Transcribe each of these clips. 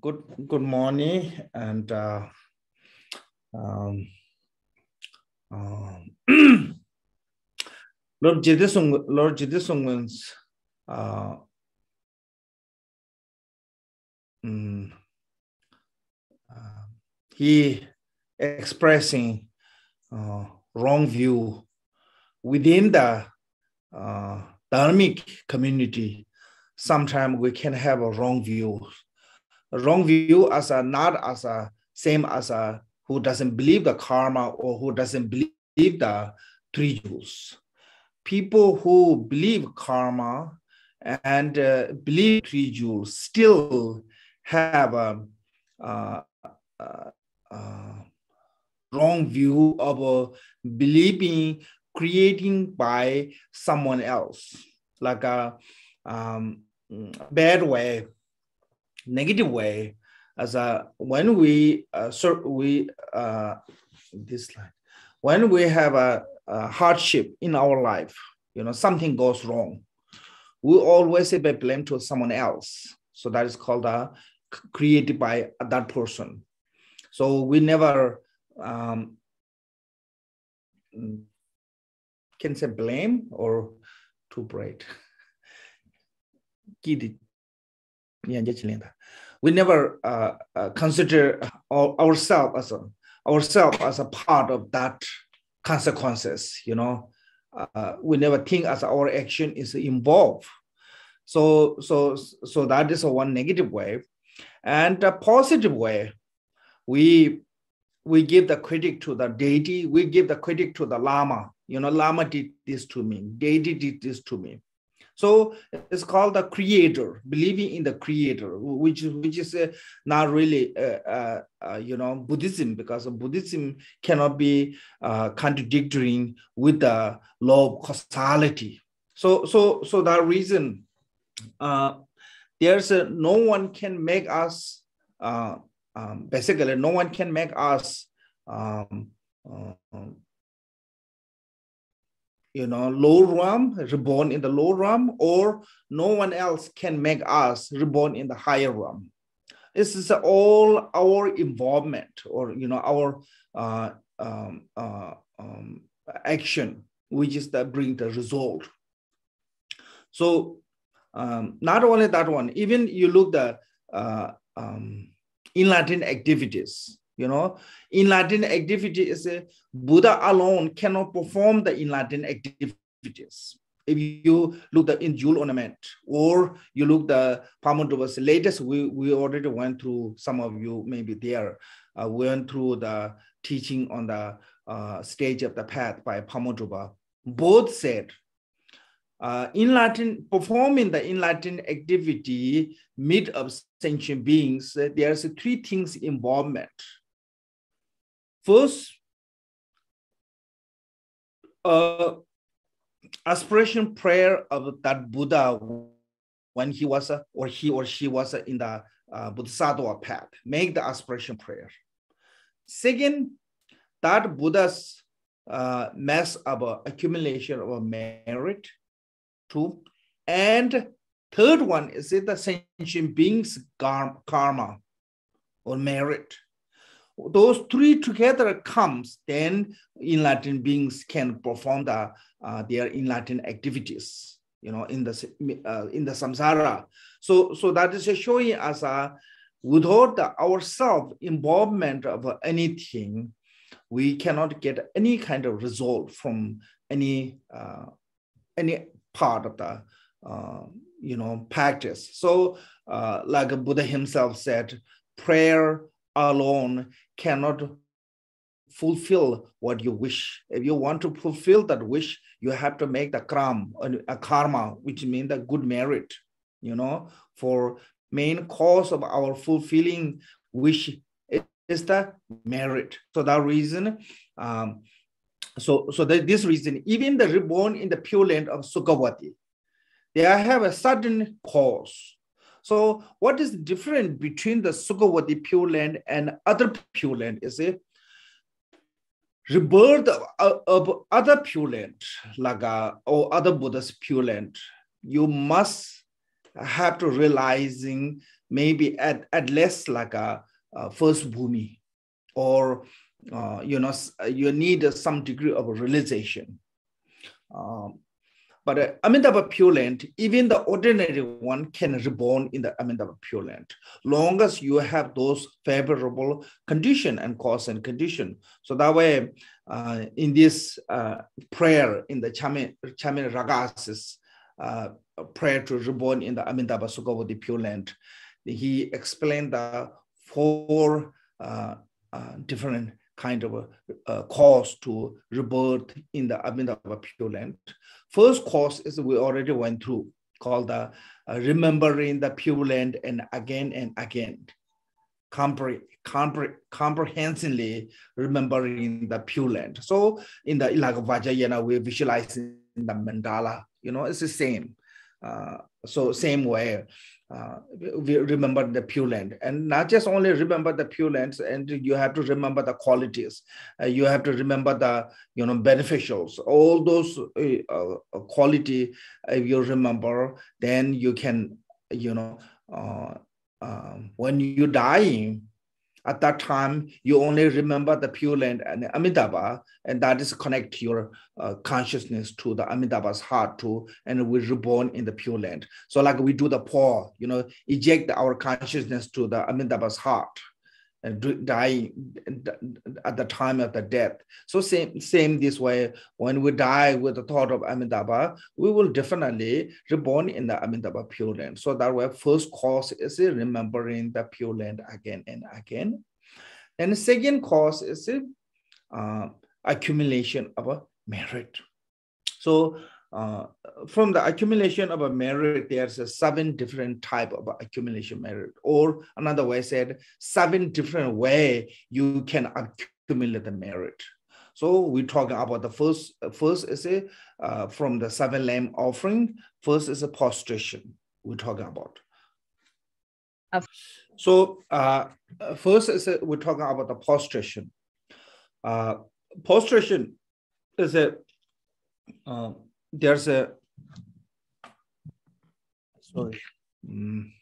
good good morning and uh, um um lord jidisung lord jidisungs uh um uh, he expressing uh, wrong view within the uh, dharmic community. Sometimes we can have a wrong view. Wrong view as a not as a same as a who doesn't believe the karma or who doesn't believe the three jewels. People who believe karma and uh, believe three jewels still have a, a, a, a wrong view of uh, believing creating by someone else, like a um, bad way negative way as a when we uh, we uh, this slide. When we have a, a, hardship in our life you know something goes wrong we always say blame to someone else. So that is called a created by that person. So we never um, can say blame or too bright we never uh, uh, consider ourselves as a ourselves as a part of that consequences you know. Uh, we never think as our action is involved. So so so that is a one negative way. And a positive way we we give the credit to the deity we give the credit to the lama. You know lama did this to me deity did this to me so it's called the creator, believing in the creator, which, which is uh, not really, uh, uh, uh you know, Buddhism, because Buddhism cannot be uh, contradictory with the law of causality. So, so, so that reason, uh, there's no one can make us, um, basically, no one can make us um, you know, low realm, reborn in the low realm, or no one else can make us reborn in the higher realm. This is all our involvement or, you know, our uh, um, uh, um, action, which is that bring the result. So um, not only that one, even you look the uh, um, enlightened activities, you know, enlightened activity is a Buddha alone cannot perform the enlightened activities. If you look the in jewel ornament or you look the Pamodrupa's latest, we, we already went through, some of you maybe there, uh, went through the teaching on the uh, stage of the path by Pamodrupa. Both said, uh, enlightened, performing the enlightened activity mid of sentient beings, uh, there's three things involvement. First, uh, aspiration prayer of that Buddha when he was or he or she was in the uh, Bodhisattva path, make the aspiration prayer. Second, that Buddha's uh, mass of uh, accumulation of merit. Two, and third one is it the sentient beings karma or merit those three together comes, then enlightened beings can perform the, uh, their enlightened activities, you know, in the, uh, in the samsara. So, so that is showing us uh, without our self involvement of anything, we cannot get any kind of result from any, uh, any part of the, uh, you know, practice. So uh, like Buddha himself said, prayer alone cannot fulfill what you wish. If you want to fulfill that wish, you have to make the kram, a karma, which means the good merit, you know, for main cause of our fulfilling wish is the merit. So that reason, um, so, so that this reason, even the reborn in the pure land of Sukhavati, they have a sudden cause so what is the difference between the Sukhavati Pure Land and other Pure Land? Is it rebirth of, of other Pure Land, uh, or other Buddha's Pure Land? You must have to realizing maybe at, at least like a, a first bhumi or uh, you know you need some degree of realization um, but uh, Amitabha Pure Land, even the ordinary one can reborn in the Amitabha Pure Land, long as you have those favorable condition and cause and condition. So that way, uh, in this uh, prayer in the Chamin, Chamin Ragas, uh, prayer to reborn in the Amitabha Sukhavati Pure Land, he explained the four uh, uh, different kind of a, a cause to rebirth in the Amitabha Pure Land. First cause is we already went through, called the uh, remembering the Pure Land and again and again. Compre compre comprehensively remembering the Pure Land. So in the Ilaga Vajrayana, we visualize in the mandala, you know, it's the same. Uh, so same way, uh, we remember the pure land. And not just only remember the pure lands and you have to remember the qualities. Uh, you have to remember the you know beneficials. All those uh, uh quality if you remember then you can you know uh, um, when you dying at that time, you only remember the Pure Land and Amitabha, and that is connect your uh, consciousness to the Amitabha's heart too, and we reborn in the Pure Land. So like we do the phowa, you know, eject our consciousness to the Amitabha's heart dying at the time of the death. So same, same this way, when we die with the thought of Amitabha, we will definitely reborn in the Amitabha Pure Land. So that way, first cause is remembering the Pure Land again and again. And the second cause is uh, accumulation of a merit. So uh, from the accumulation of a merit, there's a seven different type of accumulation merit, or another way said, seven different way you can accumulate the merit. So we're talking about the first, first is a, uh, from the seven limb offering, first is a prostration we're talking about. So uh, first is a, we're talking about the prostration. Uh, prostration is a, um, there's a sorry um,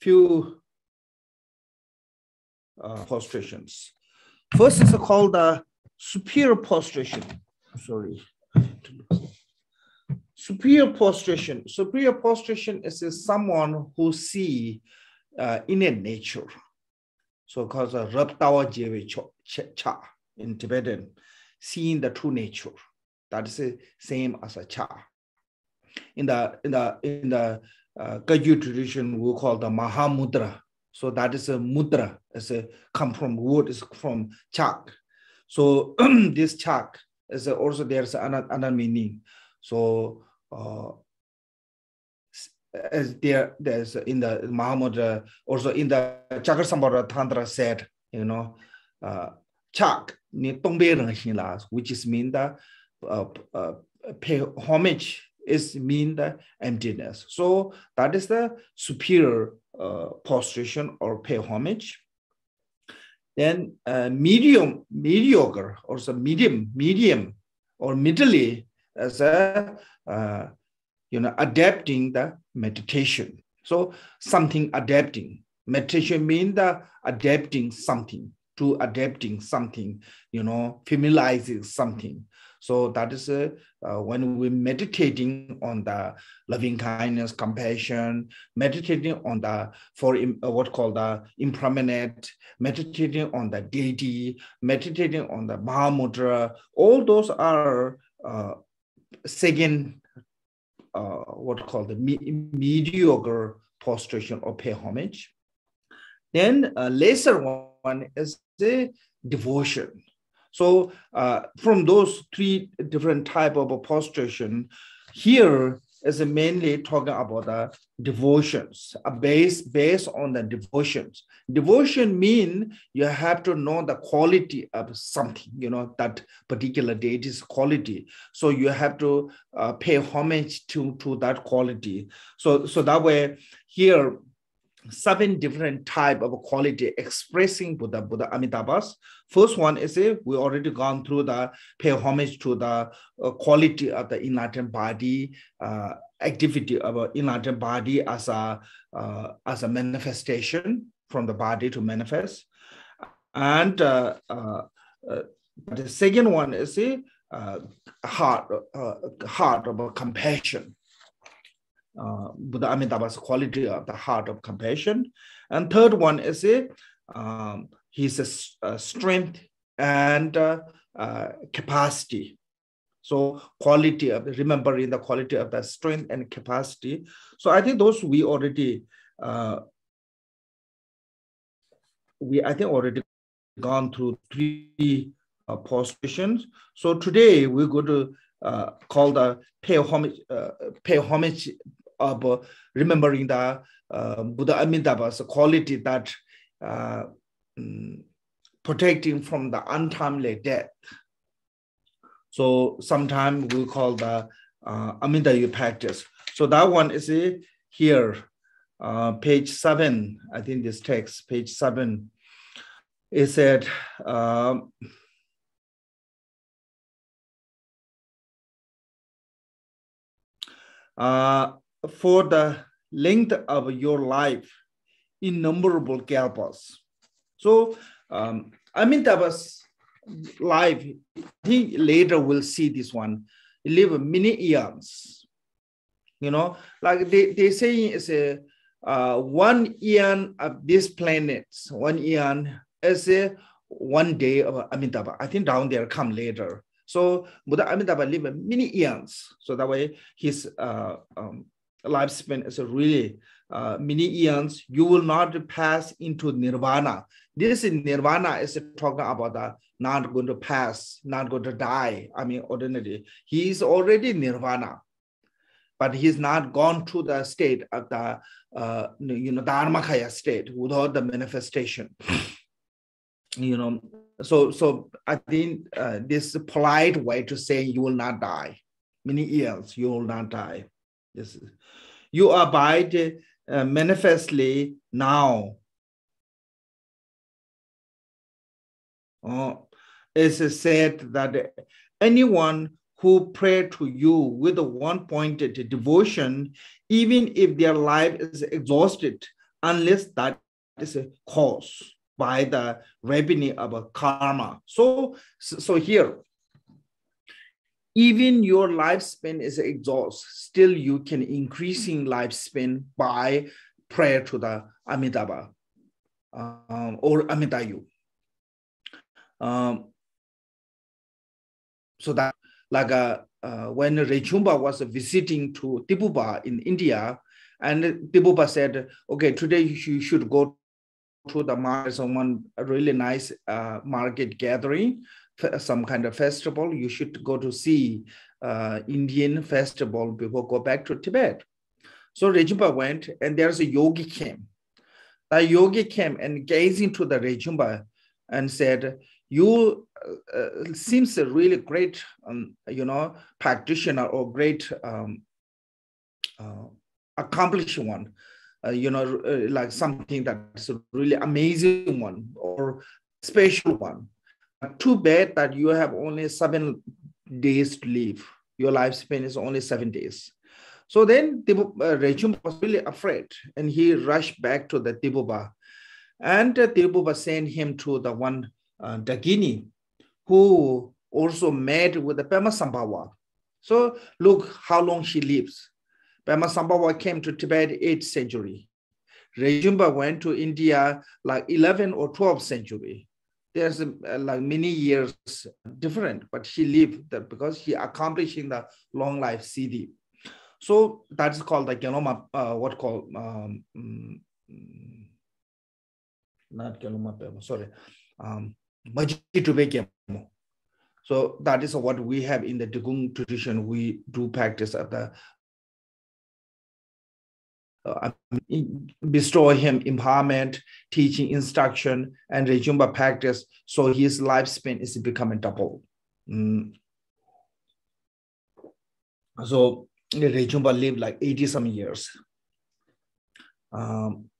few uh, prostrations. First is called the superior prostration. Sorry. Superior prostration. Superior prostration is, is someone who see uh, innate nature. So called a Raptawa Cha in Tibetan, seeing the true nature. that is the same as a cha. In the in the in the uh, kagyu tradition we call the mahamudra. So that is a mudra as a come from wood is from chak. So this chak is a, also there's another, another meaning. So uh, as there there's in the mahamudra also in the chakrasambhara tantra said you know uh, chak ni tongbe rang la which is mean that pay homage is mean the emptiness. So that is the superior uh, prostration or pay homage. Then uh, medium, mediocre, or so medium, medium, or middle as a uh, you know adapting the meditation. So something adapting. Meditation means the adapting something to adapting something, you know, familiarizing something. So that is uh, uh, when we're meditating on the loving kindness, compassion, meditating on the for uh, what called the impermanent, meditating on the deity, meditating on the Mahamudra. All those are uh, second, uh, what called the me mediocre prostration or pay homage. Then a lesser one is the devotion. So uh, from those three different type of prostration, here is mainly talking about the devotions, based, based on the devotions. Devotion mean you have to know the quality of something, you know, that particular deity's quality. So you have to uh, pay homage to, to that quality. So, so that way here, seven different type of quality expressing Buddha, Buddha Amitabhas. First one is a, we already gone through the pay homage to the uh, quality of the enlightened body, uh, activity of enlightened body as a uh, as a manifestation from the body to manifest. And uh, uh, uh the second one is the uh, heart, heart of compassion. Buddha Amitabha's quality of the heart of compassion. And third one is a, um, his strength and capacity so quality of remembering the quality of the strength and capacity. So I think those we already uh, we I think already gone through three uh, positions. So today we're going to uh, call the pay homage, uh, pay homage of uh, remembering the uh, Buddha Amitabha's quality that uh, mm, protecting from the untimely death. So sometimes we call the uh, practice. So that one is here, uh, page seven, I think this text, page seven, it said, um, uh, for the length of your life, innumerable kalpas. So um, Amitabha's life, he later will see this one, he live many eons. You know, like they, they say is a uh, one eon of this planet, one eon is a one day of Amitabha. I think down there come later. So Buddha Amitabha live many eons. So that way his uh, um, lifespan is a really uh, many eons. You will not pass into nirvana. This in nirvana is talking about the not going to pass, not going to die. I mean, ordinarily, he is already nirvana, but he's not gone to the state of the, uh, you know, the dharmakaya state without the manifestation. you know, so so I think uh, this polite way to say you will not die. Many years you will not die. Is, you abide uh, manifestly now. Oh, it's said that anyone who pray to you with a one-pointed devotion, even if their life is exhausted, unless that is a cause by the revenue of a karma. So, so here, even your lifespan is exhausted, still you can increasing lifespan by prayer to the Amitabha um, or Amitayu. Um, so that like uh, uh, when Rechungpa was visiting to Tipupa in India, and Tipupa said, okay, today you should go to the market, someone really nice uh, market gathering, some kind of festival. You should go to see uh, Indian festival before go back to Tibet. So Rechungpa went, and there's a yogi came. The yogi came and gazed into the Rechungpa and said, you uh, uh, seems a really great, um, you know, practitioner or great um, uh, accomplished one, uh, you know, uh, like something that's a really amazing one or special one. Too bad that you have only seven days to live. Your lifespan is only seven days. So then uh, Rechum was really afraid and he rushed back to the Tibuba. And uh, Tibuba sent him to the one uh, Dakini, who also met with the Pema Sambhava. So look how long she lives. Pema Sambhava came to Tibet 8th century. Rechungpa went to India like 11 or 12th century. There's uh, like many years different, but she lived that because she accomplishing the long life siddhi. So that's called the Geloma, uh, what called, um, mm, not Geloma, sorry, um, so that is what we have in the Drikung tradition. We do practice at the bestow him empowerment, teaching, instruction, and Rechungpa practice. So his lifespan is becoming double. Mm. So Rechungpa lived like 80 some years. Um,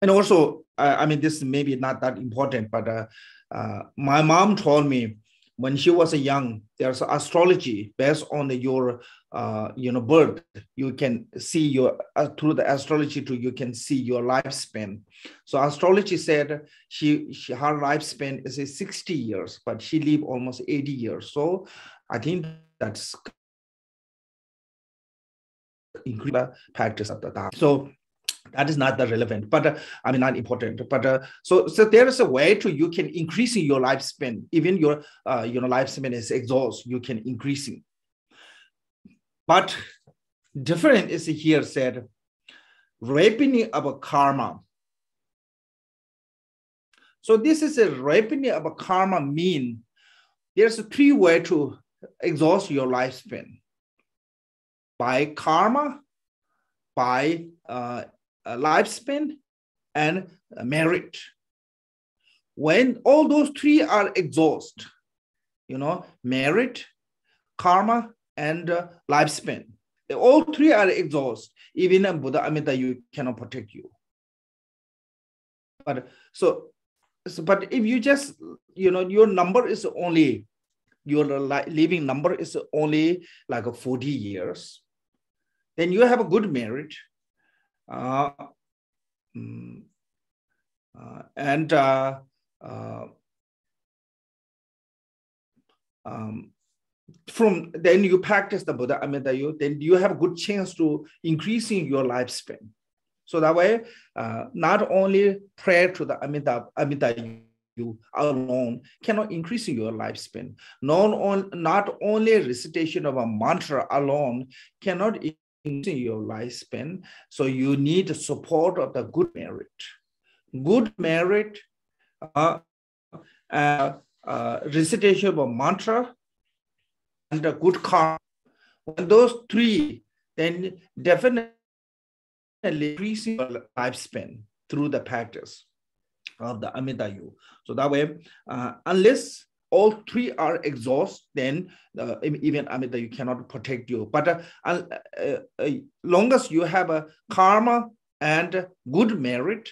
and also I, I mean, this may be not that important, but uh, uh, my mom told me when she was young, there's astrology based on your uh, you know birth you can see your uh, through the astrology too you can see your lifespan. So astrology said she, she her lifespan is a 60 years but she lived almost 80 years. So i think that's the practice of the time. So that is not that relevant but uh, i mean not important but uh, so so there is a way to you can increasing your lifespan. Even your uh, you know lifespan is exhaust you can increasing but different is here said, raping of a karma. So this is a raping of a karma mean there's three way to exhaust your lifespan. By karma, by uh, lifespan, and merit. When all those three are exhausted, you know, merit, karma, and uh, lifespan. All three are exhaust. Even a Buddha Amida, you cannot protect you. But so, so, but if you just, you know, your number is only, your living number is only like 40 years, then you have a good marriage. Uh, mm, uh, and uh, uh, um, from then you practice the Buddha Amida, you then you have a good chance to increasing your lifespan. So that way, uh, not only prayer to the Amida, Amida you alone cannot increase your lifespan. Not, on, not only recitation of a mantra alone cannot increase your lifespan. So you need support of the good merit. Good merit, uh, uh, uh, recitation of a mantra, and a good karma. When those three, then definitely increasing your lifespan through the practice of the Amida Amitayu. So that way, uh, unless all three are exhaust, then uh, even Amitayu cannot protect you. But uh, uh, uh, long as you have a karma and good merit,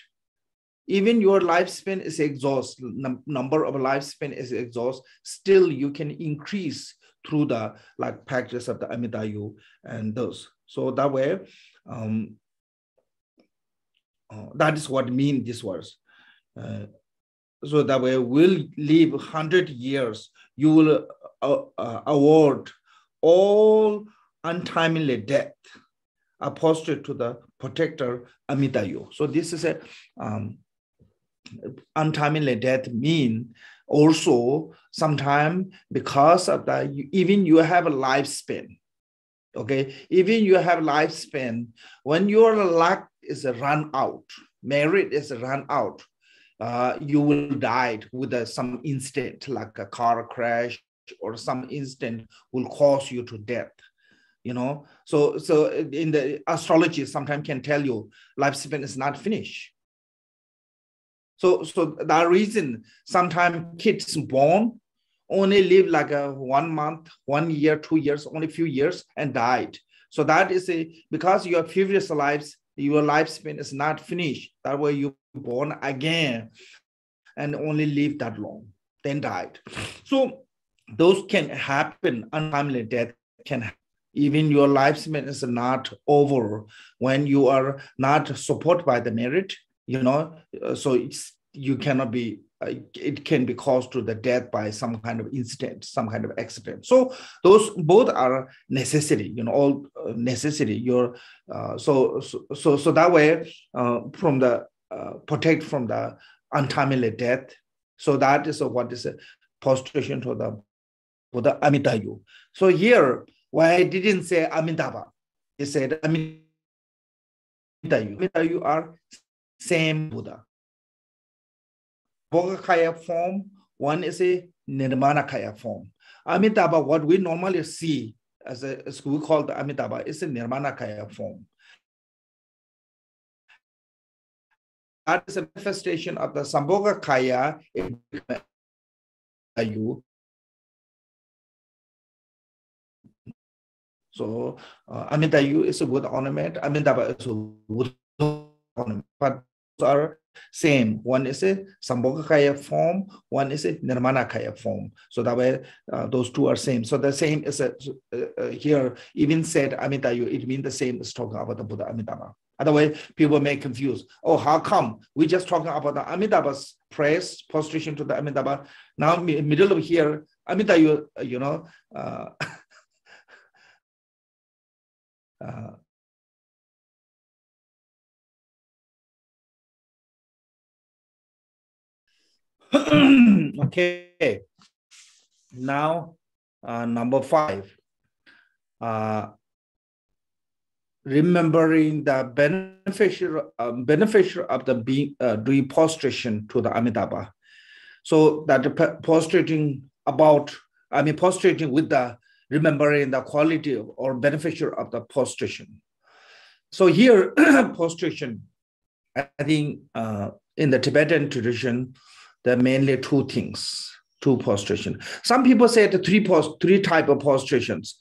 even your lifespan is exhaust, num number of lifespan is exhaust, still you can increase through the like practice of the Amitayu and those. So that way, um, uh, that is what mean this was. Uh, so that way we'll live 100 years, you will uh, uh, award all untimely death apostate to the protector Amitayu. So this is a um, untimely death mean also sometimes because of that even you have a lifespan okay? Even you have lifespan when your luck is run out merit is run out uh, you will die with a, some instant like a car crash or some instant will cause you to death you know? So so in the astrology sometimes can tell you lifespan is not finished so, so that reason, sometimes kids born only live like a one month, one year, two years, only few years and died. So that is a because your previous lives, your lifespan is not finished. That way you born again and only live that long, then died. So those can happen. Untimely death can happen. Even your lifespan is not over when you are not supported by the merit you know uh, so it's you cannot be uh, it can be caused to the death by some kind of incident some kind of accident. So those both are necessity you know all uh, necessity your uh, so, so so that way uh, from the uh, protect from the untimely death. So that is what is a postulation to the for the amitayu. So here why i didn't say amitabha he said amitayu. Amitayu are same Buddha. Bhoggakaya form, one is a Nirmanakaya form. Amitabha, what we normally see as, a, as we call the Amitabha, is a Nirmanakaya form. That is a manifestation of the Sambhogakaya you. So uh, Amitabha is a wood ornament, Amitabha is a wood ornament, but are same. One is a Sambhogakaya form, one is a Nirmanakaya form. So that way, uh, those two are same. So the same is a, uh, uh, here, even said Amitayu, it means the same as talking about the Buddha Amitabha. Otherwise, people may confuse. Oh, how come we just talking about the Amitabha's praise, prostration to the Amitabha? Now, middle of here, Amitayu, you know, uh, okay. Now, uh, number five. Uh, remembering the beneficial um, beneficial of the being uh, doing prostration to the Amitabha. So that prostrating about, I mean, prostrating with the remembering the quality or beneficial of the prostration. So here, prostration, I think uh, in the Tibetan tradition, there are mainly two things, two prostration. Some people say the three post, three type of prostrations,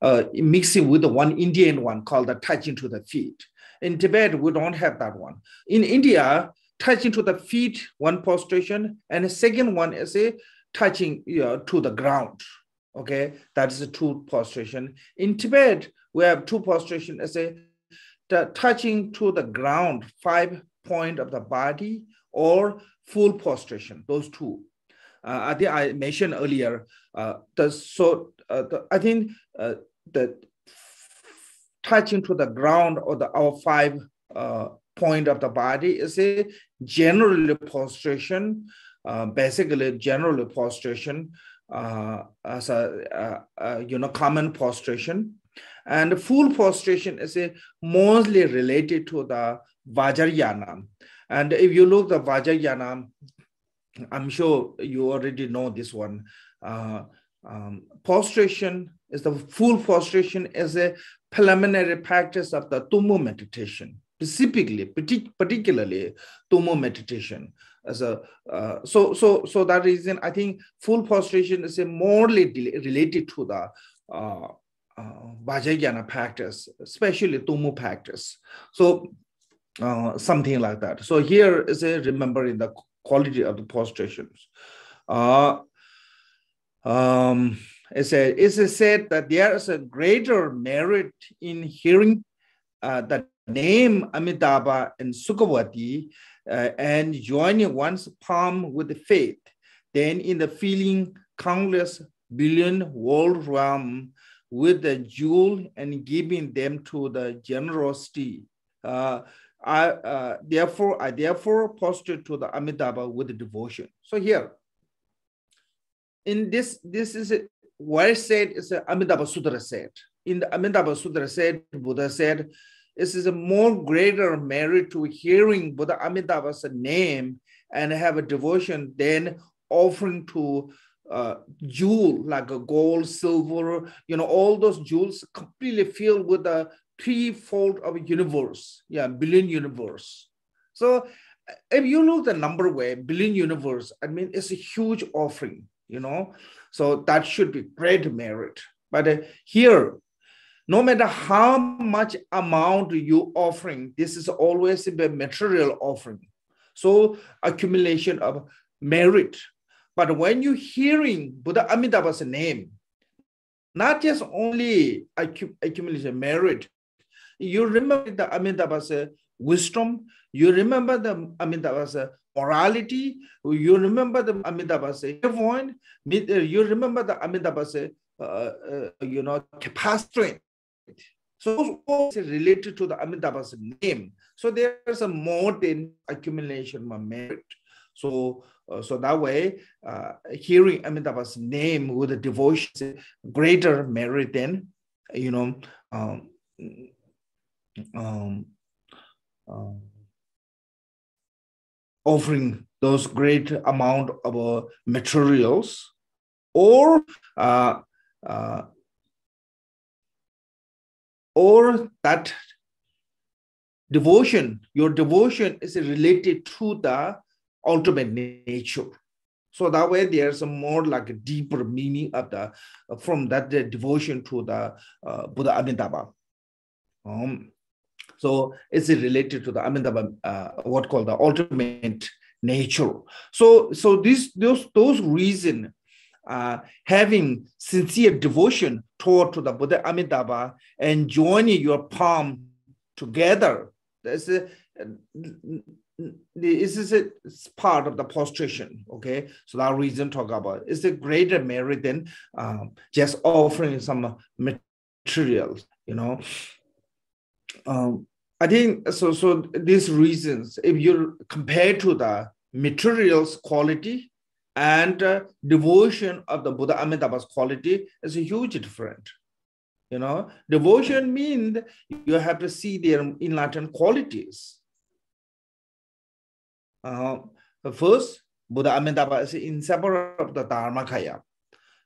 uh, mixing with the one Indian one called the touching to the feet. In Tibet, we don't have that one. In India, touching to the feet, one prostration, and the second one is a touching you know, to the ground. Okay, that is a two prostration. In Tibet, we have two prostration as a the touching to the ground, five point of the body, or full prostration, those two. Uh, I think I mentioned earlier, uh, the, so uh, the, I think uh, the touching to the ground or the our five uh, point of the body is a general prostration, uh, basically general prostration as a, you know common prostration, and full prostration is a mostly related to the Vajrayana. And if you look the Vajrayana, I'm sure you already know this one. Uh, um, prostration is the full prostration is a preliminary practice of the Tummo meditation, specifically, particularly Tummo meditation. As a uh, so so so that reason, I think full prostration is a more related to the uh, uh, Vajrayana practice, especially Tummo practice. So uh, something like that. So here is a remembering the quality of the prostrations. Uh, um, it said, it's said that there is a greater merit in hearing uh, the name Amitabha and Sukhavati uh, and joining one's palm with the faith than in the feeling countless billion world realm with the jewel and giving them to the generosity. Uh, I, uh, therefore, I therefore posted to the Amitabha with devotion. So here, in this, this is a, where said is Amitabha Sutra said. In the Amitabha Sutra said, Buddha said, this is a more greater merit to hearing Buddha Amitabha's name and have a devotion than offering to uh, jewel like a gold, silver, you know, all those jewels completely filled with the threefold of universe, yeah, billion universe. So if you look the number way, billion universe, I mean, it's a huge offering, you know, so that should be great merit. But uh, here, no matter how much amount you offering, this is always a material offering. So accumulation of merit. But when you hearing Buddha Amitabha's name, not just only accumulation merit, you remember the Amitabha's wisdom, you remember the Amitabha's morality, you remember the Amitabha's point, you remember the Amitabha's uh, uh, you know, capacity. So all related to the Amitabha's name. So there's a more than accumulation of merit. So, uh, so that way, uh, hearing Amitabha's name with a devotion, greater merit than, you know, um, um, uh, offering those great amount of uh, materials or uh, uh, or that devotion your devotion is related to the ultimate nature. So that way there's a more like a deeper meaning of the from that devotion to the uh, buddha amitabha. Um, So it's related to the Amitabha, uh, what called the ultimate nature. So, so these those those reason uh, having sincere devotion toward to the Buddha Amitabha and joining your palm together. That's a, this is a part of the prostration. Okay, so that reason talk about is a greater merit than um, just offering some materials. You know, um, I think so. So these reasons, if you compare to the materials quality and uh, devotion of the Buddha Amitabha's quality, is a huge difference. You know, devotion means you have to see their enlightened qualities. Uh, first, Buddha Amitabha is inseparable of the Dharmakaya.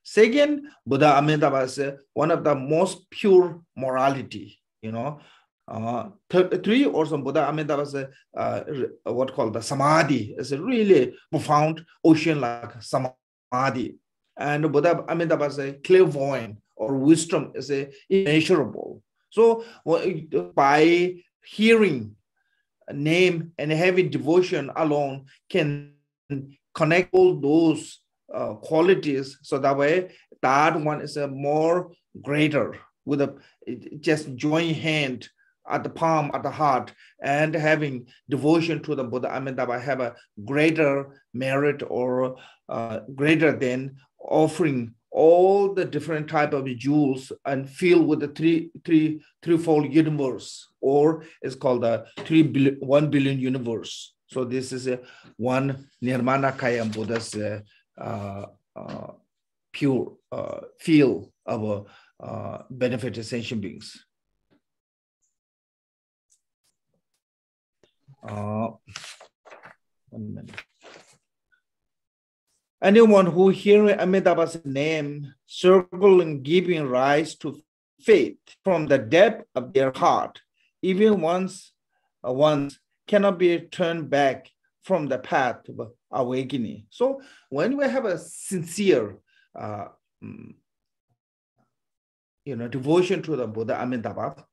Second, Buddha Amitabha is one of the most pure morality. You know, uh, three or some Buddha Amitabha is uh, what called the Samadhi It's a really profound ocean like Samadhi. And Buddha Amitabha was a clairvoyant or wisdom is a immeasurable. So by hearing a name and having devotion alone can connect all those uh, qualities. So that way, that one is a more greater with a just join hand at the palm, at the heart, and having devotion to the Buddha. Amitabha have a greater merit or uh, greater than offering all the different type of jewels and fill with the three three threefold universe or it's called the three billion, one billion universe. So this is a one nirmana kaya buddha's uh, uh, uh, pure uh, feel of uh, benefit sentient beings uh, one minute Anyone who hearing Amitabha's name circle circling, giving rise to faith from the depth of their heart, even once, uh, once cannot be turned back from the path of awakening. So when we have a sincere, uh, mm, you know, devotion to the Buddha Amitabha,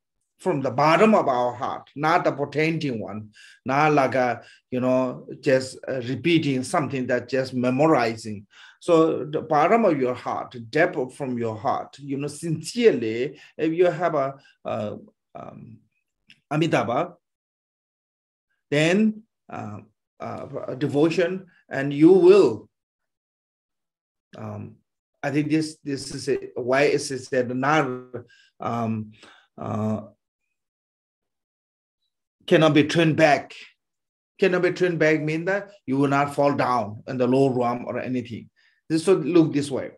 from the bottom of our heart, not the pretending one, not like a, you know, just uh, repeating something that just memorizing. So the bottom of your heart, depth from your heart, you know, sincerely, if you have a, a um, Amitabha, then uh, uh, devotion, and you will. Um, I think this this is a, why is it said not um, uh, cannot be turned back. Cannot be turned back mean that you will not fall down in the low realm or anything. This should look this way.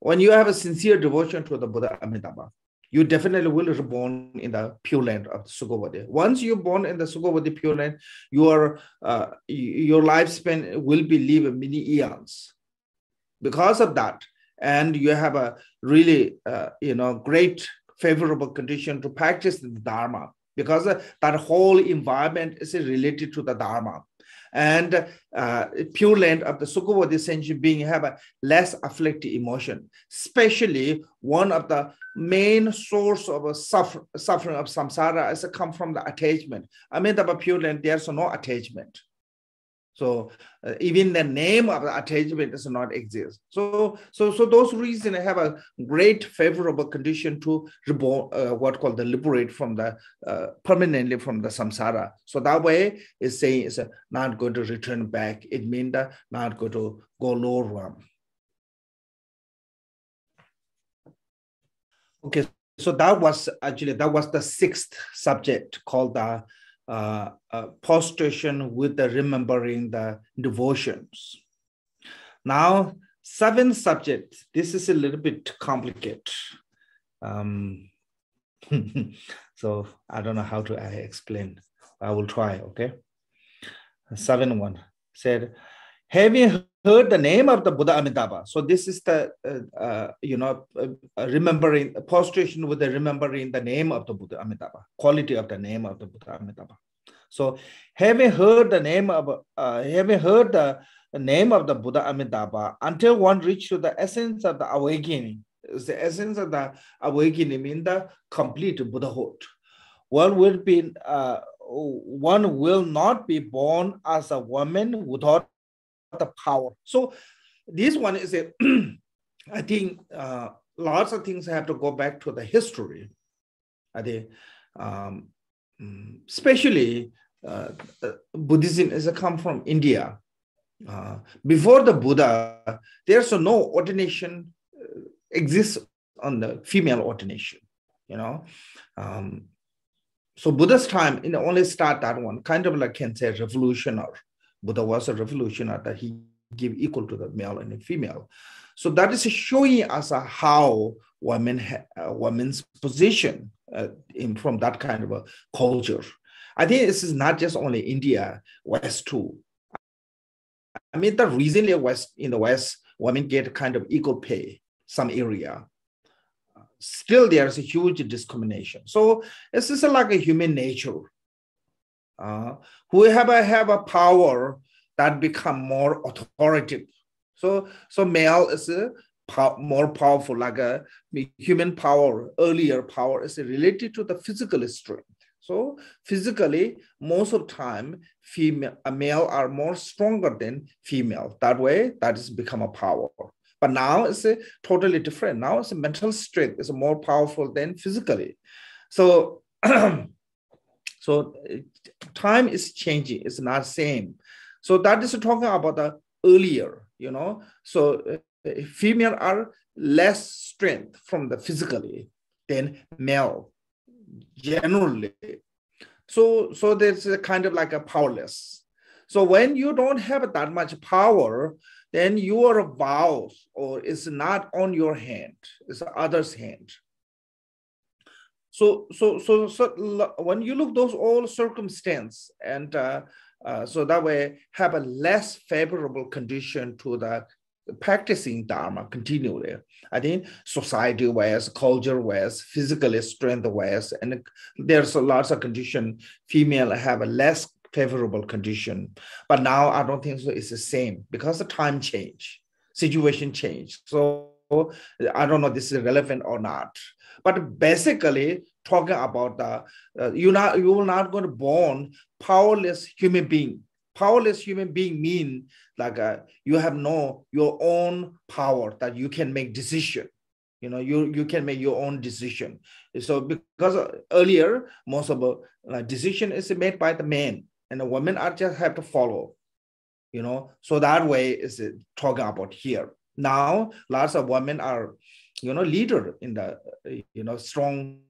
When you have a sincere devotion to the Buddha Amitabha, you definitely will be born in the pure land of Sukhavati. Once you're born in the Sukhavati pure land, your uh, your lifespan will be lived many eons. Because of that, and you have a really uh, you know great favorable condition to practice the Dharma because that whole environment is related to the Dharma. And uh, pure land of the Sukhavati sentient being have a less afflictive emotion, especially one of the main source of suffer, suffering of samsara is come from the attachment. I mean, the pure land, there's no attachment. So uh, even the name of the attachment does not exist. So, so, so those reasons have a great favorable condition to reborn, uh, what called the liberate from the uh, permanently from the samsara. So that way is saying it's not going to return back. It means that not going to go lower. Okay, so that was actually that was the sixth subject called the uh, uh, prostration with the remembering the devotions. Now, seven subjects. This is a little bit complicated. Um, so I don't know how to uh, explain. I will try, okay? Seven one said, having heard the name of the Buddha Amitabha. So this is the, uh, uh, you know, uh, remembering, prostration with the remembering the name of the Buddha Amitabha, quality of the name of the Buddha Amitabha. So having heard the name of, uh, having heard the, name of the Buddha Amitabha, until one reach to the essence of the awakening, the essence of the awakening means the complete Buddhahood. one will be uh, one will not be born as a woman without the power. So this one is a, I think uh, lots of things have to go back to the history. I think, um, especially uh, uh Buddhism has come from India. Uh, before the Buddha, there's no ordination uh, exists on the female ordination, you know. Um, so Buddha's time, know, only start that one, kind of like can say revolutionary. Buddha was a revolutionary that he give equal to the male and the female. So that is showing us how women uh, women's position uh, in, from that kind of a culture. I think this is not just only India, West too. I mean, the recently West in the West, women get kind of equal pay, some area. Still, there's a huge discrimination. So this is like a human nature. Uh, who have a, have a power that become more authoritative. So, so male is a pow- more powerful, like uh, a human power, earlier power is related to the physical strength. So physically, most of time, female, a male are more stronger than female. That way, that is become a power. But now it's a totally different. Now it's a mental strength is more powerful than physically. So, so time is changing. It's not same. So that is talking about the earlier, you know. So uh, female are less strength from the physically than male generally. So so there's a kind of like a powerless. So when you don't have that much power, then your vows or it's not on your hand, it's other's hand. So so so so when you look those all circumstance and uh, uh, so that way have a less favorable condition to the practicing Dharma continually. I think society wise, culture wise, physical strength wise, and there's a lots of condition, female have a less favorable condition. But now I don't think so it's the same because the time change, situation change. So I don't know this is relevant or not. But basically, talking about the uh, you not you will not going to born powerless human being. Powerless human being mean like uh, you have no your own power that you can make decision. You know, you you can make your own decision. So because earlier most of the uh, decision is made by the man, and the women are just have to follow. You know, so that way is talking about here. Now, lots of women are, you know, leader in the, you know, strong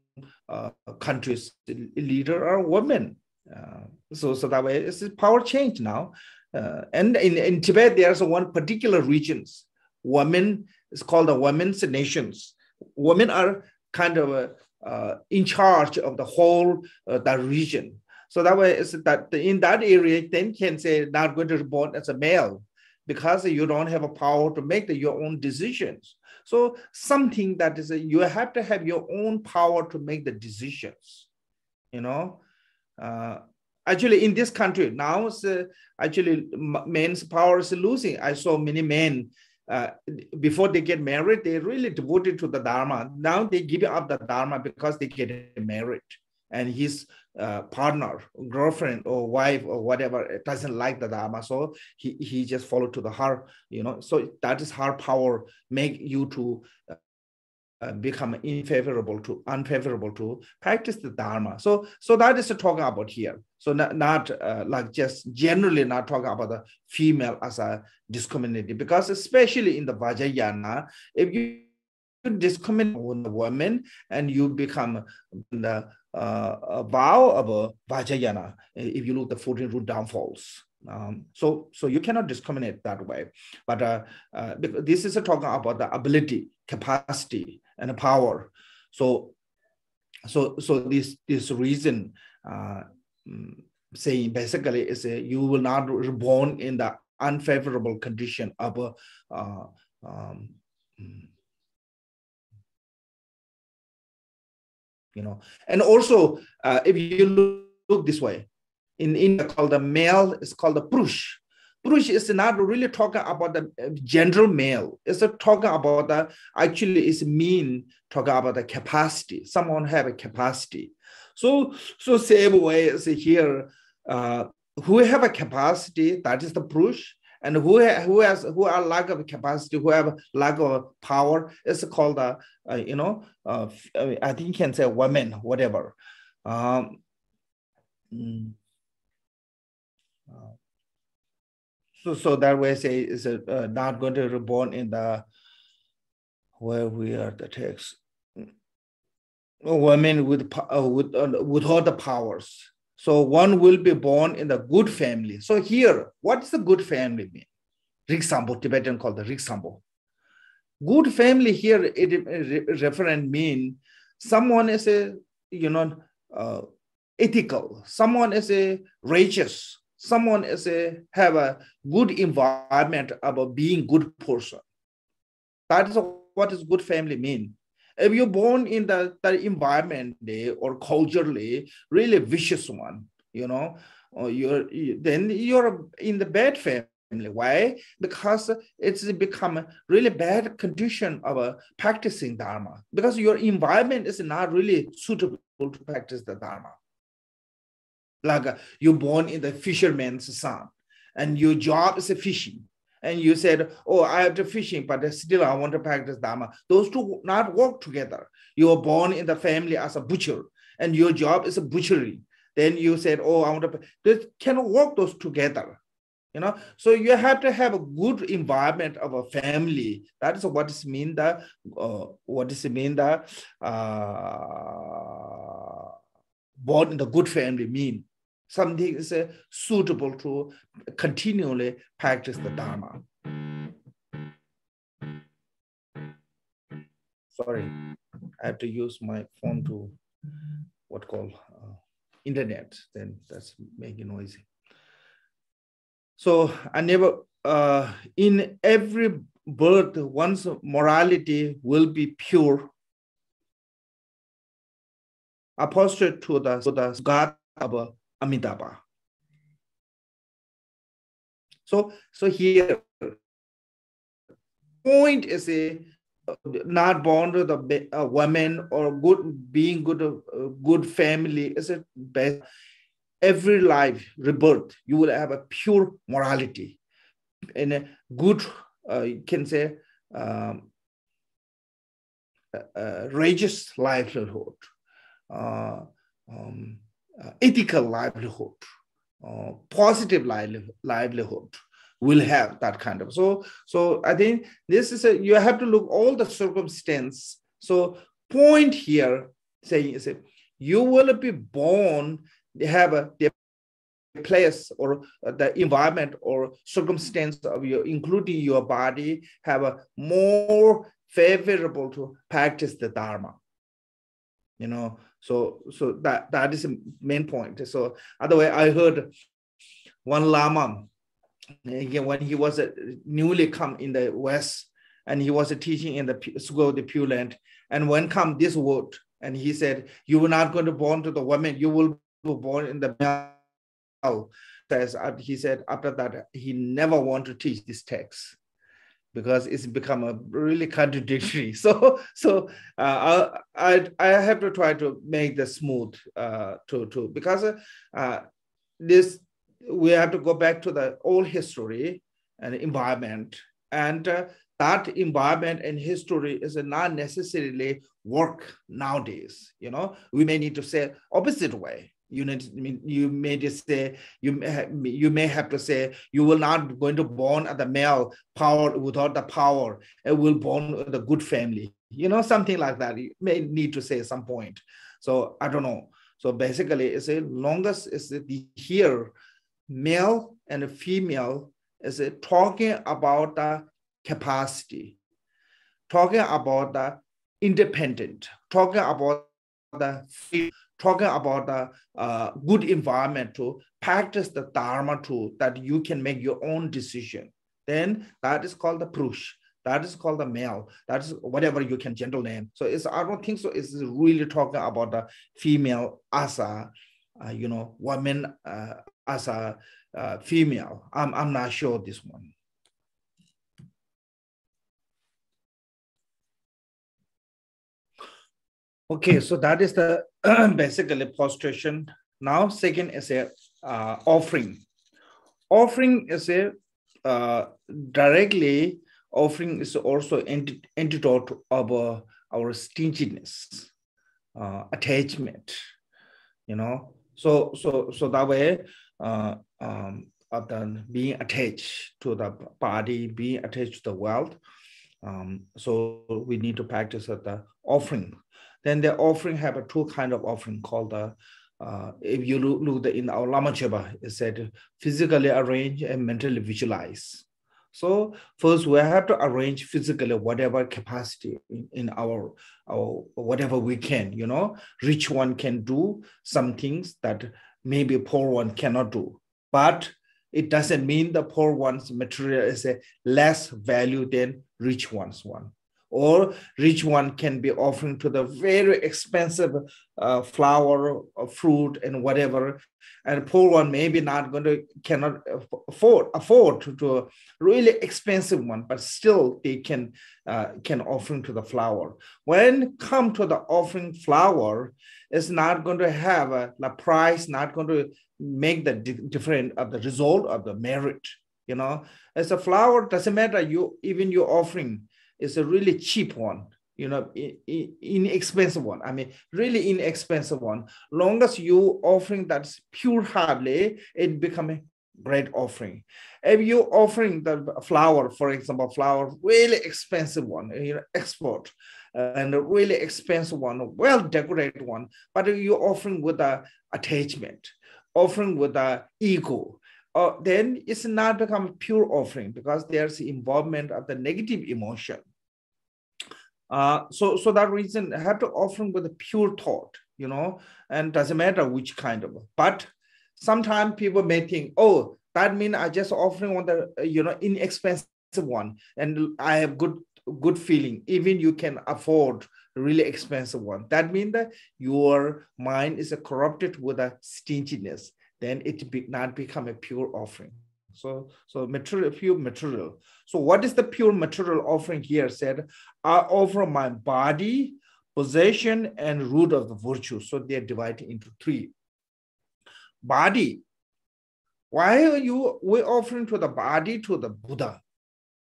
uh, countries. Leader are women uh, so, so that way it's a power change now. Uh, and in, in Tibet, there's one particular regions. Women is called the women's nations. Women are kind of uh, in charge of the whole uh, that region. So that way, is that in that area, then can say not going to be born as a male because you don't have a power to make the, your own decisions. So something that is a, you have to have your own power to make the decisions. You know, uh, actually, in this country now, uh, actually men's power is losing. I saw many men uh, before they get married, they really devoted to the Dharma. Now they give up the Dharma because they get married, and his uh, partner, girlfriend, or wife, or whatever doesn't like the Dharma, so he he just follow to the heart. You know, so that is hard power make you to uh, become unfavorable to unfavorable to practice the dharma. So so that is talking about here. So not, not uh, like just generally not talking about the female as a discriminating because especially in the Vajrayana, if you discriminate on the woman and you become the vow of a Vajrayana, if you look the 14 root downfalls. Um, so, so you cannot discriminate that way. But uh, uh, this is a talking about the ability, capacity, and power. So, so, so this this reason uh, mm, saying basically is a, you will not born in the unfavorable condition of a, uh, um, you know, and also uh, if you look, look this way, in India called the male is called the purush. Purush is not really talking about the uh, gender male. It's talking about the actually it's mean talking about the capacity. Someone have a capacity. So, so same way as here, uh, who have a capacity, that is the push, and who, who has who are lack of capacity, who have lack of power, is called, uh, uh you know, uh, I think you can say women, whatever. Um, mm, uh, so, so that way say is uh, not going to reborn in the where we are the text. Women with uh, with uh, with all the powers so one will be born in the good family. So here, what does the good family mean? Riksambo, Tibetan called the Riksambo. Good family here, it, it referent mean someone is a, you know, uh, ethical, someone is a righteous, someone is a have a good environment about being good person. That is what is good family mean if you're born in the, the environment or culturally really vicious one, you know, or you're then you're in the bad family. Why? Because it's become a really bad condition of uh, practicing Dharma. Because your environment is not really suitable to practice the Dharma. Like uh, you're born in the fisherman's son, and your job is fishing and you said, oh, I have to fishing, but still I want to practice Dharma. Those two not work together. You were born in the family as a butcher and your job is a butchery. Then you said, oh, I want to, this cannot work those together. You know, so you have to have a good environment of a family. That is what is mean that, uh, what it mean that uh, born in the good family mean something is uh, suitable to continually practice the Dharma. Sorry, I have to use my phone to what call uh, internet, then that's making noisy. So I never, uh, in every birth, one's morality will be pure, opposite to the, to the God of Amitabha. So, so here, point is a not born with a, a woman or good being good uh, good family is a best? Every life rebirth you will have a pure morality. And a good uh, you can say um, uh, righteous livelihood. Uh, um, ethical livelihood, uh, positive livelihood will have that kind of. So, so I think this is a, you have to look all the circumstance. So point here saying is you will be born, have a, place or the environment or circumstance of your, including your body, have a more favorable to practice the Dharma. You know, so, so that that is the main point. So, other way, I heard one Lama when he was newly come in the West, and he was teaching in the school of the Pure Land. And when come this word, and he said, "You were not going to born to the woman; you will be born in the male." Says uh, he said after that he never want to teach this text because it's become a really contradictory. So, so uh, I, I have to try to make this smooth uh, to, to because uh, this we have to go back to the old history and environment, and uh, that environment and history is not necessarily work nowadays. You know, we may need to say opposite way you need you may just say you may, you may have to say you will not going to born at the male power without the power. It will born the good family. You know something like that. You may need to say some point. So i don't know. So basically it's a longest is here male and female is talking about the capacity talking about the independent talking about the talking about the uh, good environment to practice the dharma to that you can make your own decision. Then that is called the purush. That is called the male. That is whatever you can gentle name. So it's i don't think so it's really talking about the female as a uh, you know woman uh, as a uh, female. I'm i'm not sure this one Okay, so that is the basically prostration. Now, second is a uh, offering. Offering is a uh, directly offering is also antidote of uh, our stinginess, uh, attachment. You know, so so so that way, uh, um, being attached to the body, being attached to the wealth. Um, so we need to practice the offering then the offering have a two kind of offering called the uh, if you look, look the, in our Lama Cheba, it said physically arrange and mentally visualize. So first we have to arrange physically whatever capacity in, in our, our whatever we can, you know, rich one can do some things that maybe poor one cannot do. But it doesn't mean the poor one's material is a less value than rich one's one or rich one can be offering to the very expensive uh, flower or fruit and whatever. And poor one maybe not going to cannot afford afford to, to a really expensive one but still they can uh, can offering to the flower. When come to the offering flower it's not going to have a, the price not going to make the different of the result of the merit you know. As a flower doesn't matter you even you offering is a really cheap one, you know, inexpensive one. I mean, really inexpensive one. Long as you offering that's pure hardly, it become a great offering. If you offering the flower, for example, flower, really expensive one, you know, export, uh, and a really expensive one, well decorated one, but you're offering with a attachment, offering with a ego, uh, then it's not become pure offering because there's involvement of the negative emotion. Uh, so, so that reason I have to offering with a pure thought, you know, and doesn't matter which kind of. But sometimes people may think, oh, that means I just offering on the you know inexpensive one, and I have good good feeling. Even you can afford really expensive one. That means that your mind is corrupted with a stinginess then it be, not become a pure offering. So, so material, pure material. So what is the pure material offering here said? I offer my body, possession, and root of the virtue. So they're divided into three. Body. Why are you we offering to the body to the Buddha?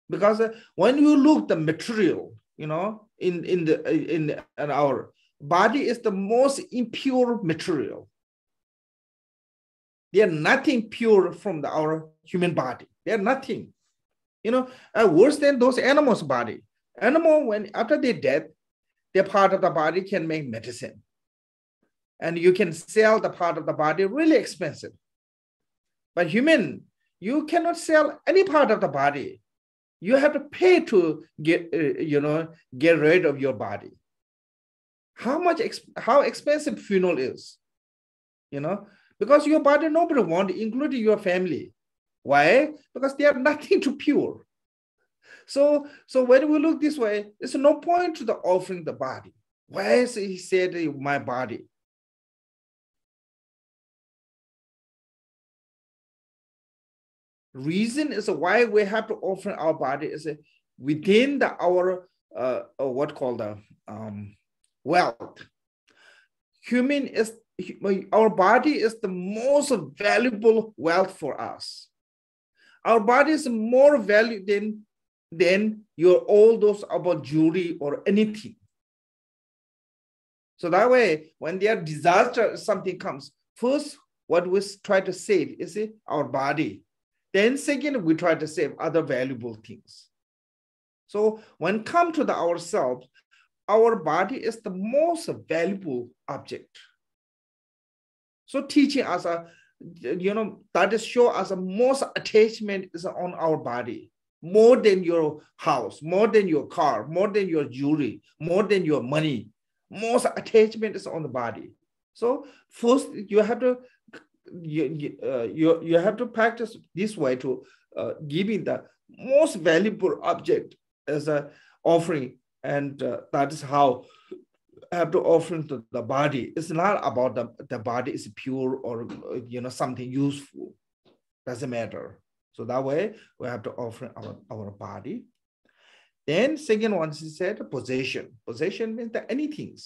Because uh, when you look the material, you know, in, in the in, in our body is the most impure material. They are nothing pure from the, our human body. They are nothing. You know, uh, worse than those animals' body. Animal, when after they dead, their part of the body can make medicine. And you can sell the part of the body really expensive. But human, you cannot sell any part of the body. You have to pay to get, uh, you know, get rid of your body. How much, how expensive funeral is, you know? Because your body nobody want, including your family. Why? Because they are nothing to pure. So, so when we look this way, there's no point to the offering the body. Why is he said my body? Reason is why we have to offer our body is within the our uh, uh, what called the um, wealth. Human is our body is the most valuable wealth for us. Our body is more valuable than, than your all those about jewelry or anything. So that way, when there disaster, something comes, first, what we try to save is our body. Then second, we try to save other valuable things. So when come to the ourselves, our body is the most valuable object. So teaching us a, you know, that is show us a most attachment is on our body, more than your house, more than your car, more than your jewelry, more than your money. Most attachment is on the body. So first you have to you, uh, you, you have to practice this way to uh, giving the most valuable object as a offering and uh, that is how have to offer to the body. It's not about the, the body is pure or you know something useful. Doesn't matter. So that way we have to offer our, our body. Then second one she said possession. Possession means the anything.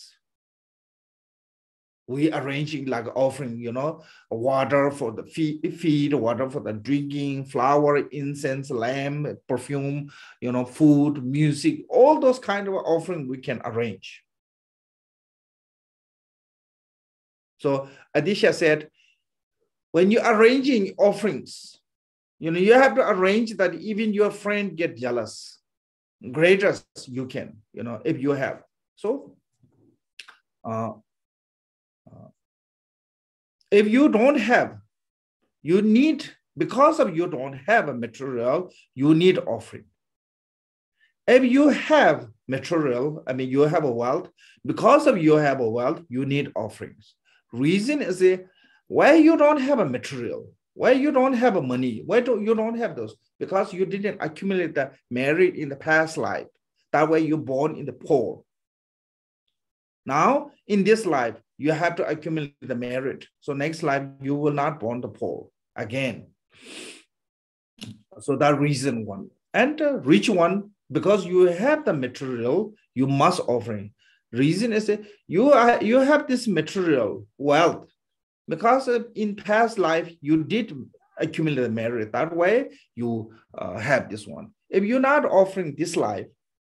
we arranging like offering, you know, water for the feed, feed, water for the drinking, flower, incense, lamb, perfume, you know, food, music, all those kind of offering we can arrange. So Atisha said, when you're arranging offerings, you know, you have to arrange that even your friend get jealous. Greatest you can, you know, if you have. So uh, uh, if you don't have, you need, because of you don't have a material, you need offering. If you have material, I mean, you have a wealth, because of you have a wealth, you need offerings. Reason is a, why you don't have a material, why you don't have a money, why do you don't have those? Because you didn't accumulate the merit in the past life. That way you're born in the poor. Now, in this life, you have to accumulate the merit. So next life, you will not born the poor again. So that reason one. And uh, rich one, because you have the material, you must offering. Reason is that you, are, you have this material wealth because in past life, you did accumulate merit. That way, you uh, have this one. If you're not offering this life,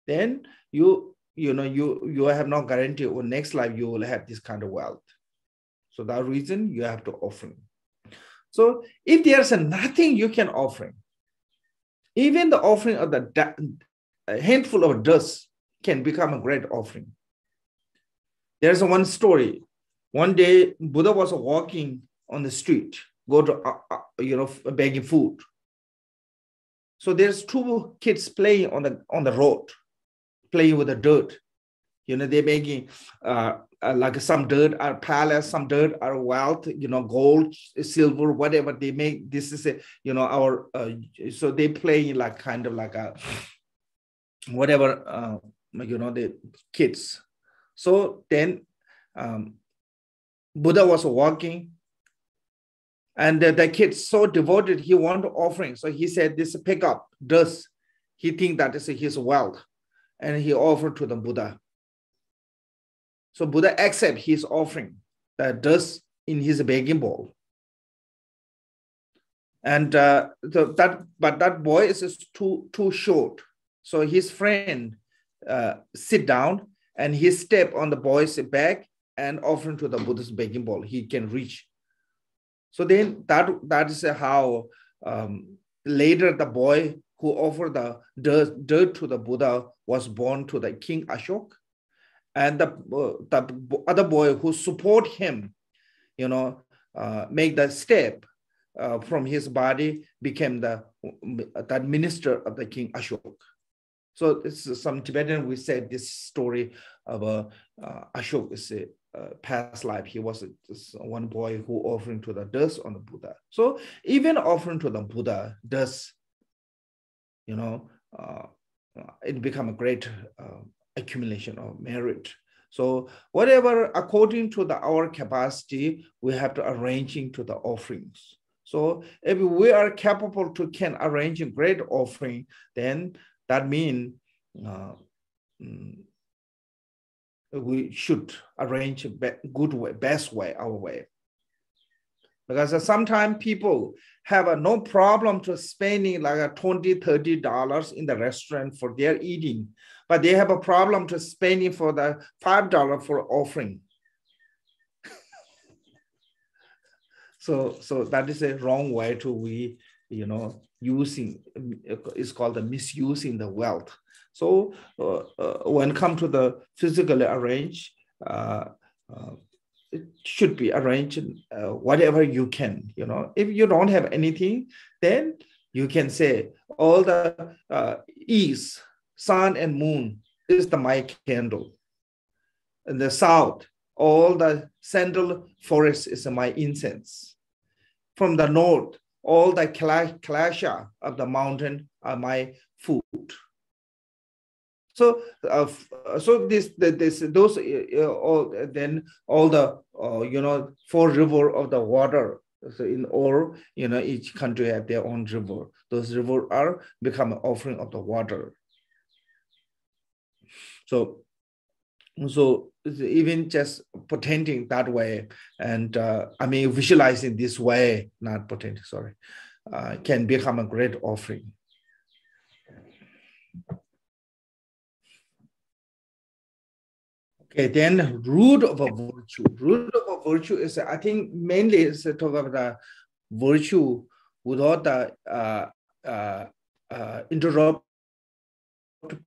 then you you know you you have no guarantee or next life you will have this kind of wealth so that reason you have to offering so if there's nothing you can offering even the offering of the handful of dust can become a great offering there's one story one day buddha was walking on the street go to uh, uh, you know begging food so there's two kids playing on the on the road playing with the dirt. You know, they're making uh, uh, like some dirt are palace, some dirt are wealth, you know, gold, silver, whatever they make. This is a, you know, our, uh, so they play like kind of like a, whatever, uh, you know, the kids. So then um, Buddha was walking and the, the kid so devoted, he wanted offering. So he said, this pick up dust. He think that is his wealth and he offered to the Buddha. So Buddha accept his offering, that dust in his begging bowl. And uh, the, that, but that boy is too too short. So his friend uh, sit down and he step on the boy's back and offer to the Buddha's begging bowl. He can reach. So then that that is how um, later the boy who offered the dirt, dirt to the Buddha was born to the King Ashok. And the, uh, the other boy who support him, you know, uh, make the step uh, from his body became the that minister of the King Ashok. So some Tibetan, we said this story of uh, uh, Ashok is a uh, past life. He was one boy who offering to the dust on the Buddha. So even offering to the Buddha does you know, uh, it become a great uh, accumulation of merit. So whatever, according to the, our capacity, we have to arranging to the offerings. So if we are capable to can arrange a great offering, then that means uh, mm, we should arrange a good way, best way, our way. Because sometimes people have a no problem to spending like a 20 30 dollars in the restaurant for their eating but they have a problem to spending for the five dollar for offering. So so that is a wrong way to we you know using is called the misusing the wealth. So uh, uh, when come to the physically arranged uh, uh it should be arranged uh, whatever you can you know. If you don't have anything then you can say all the uh, east sun and moon is the my candle. In the south all the sandal forest is my incense. From the north all the kalasha of the mountain are my food so, uh, so this, this, those, uh, all then all the, uh, you know, four river of the water. So in all, you know, each country have their own river. Those river are become an offering of the water. So, so even just pretending that way? And uh, i mean visualizing this way not pretending sorry uh, can become a great offering. Okay then root of a virtue. Root of a virtue is i think mainly is talk about the virtue without the uh, uh, uh, interrupt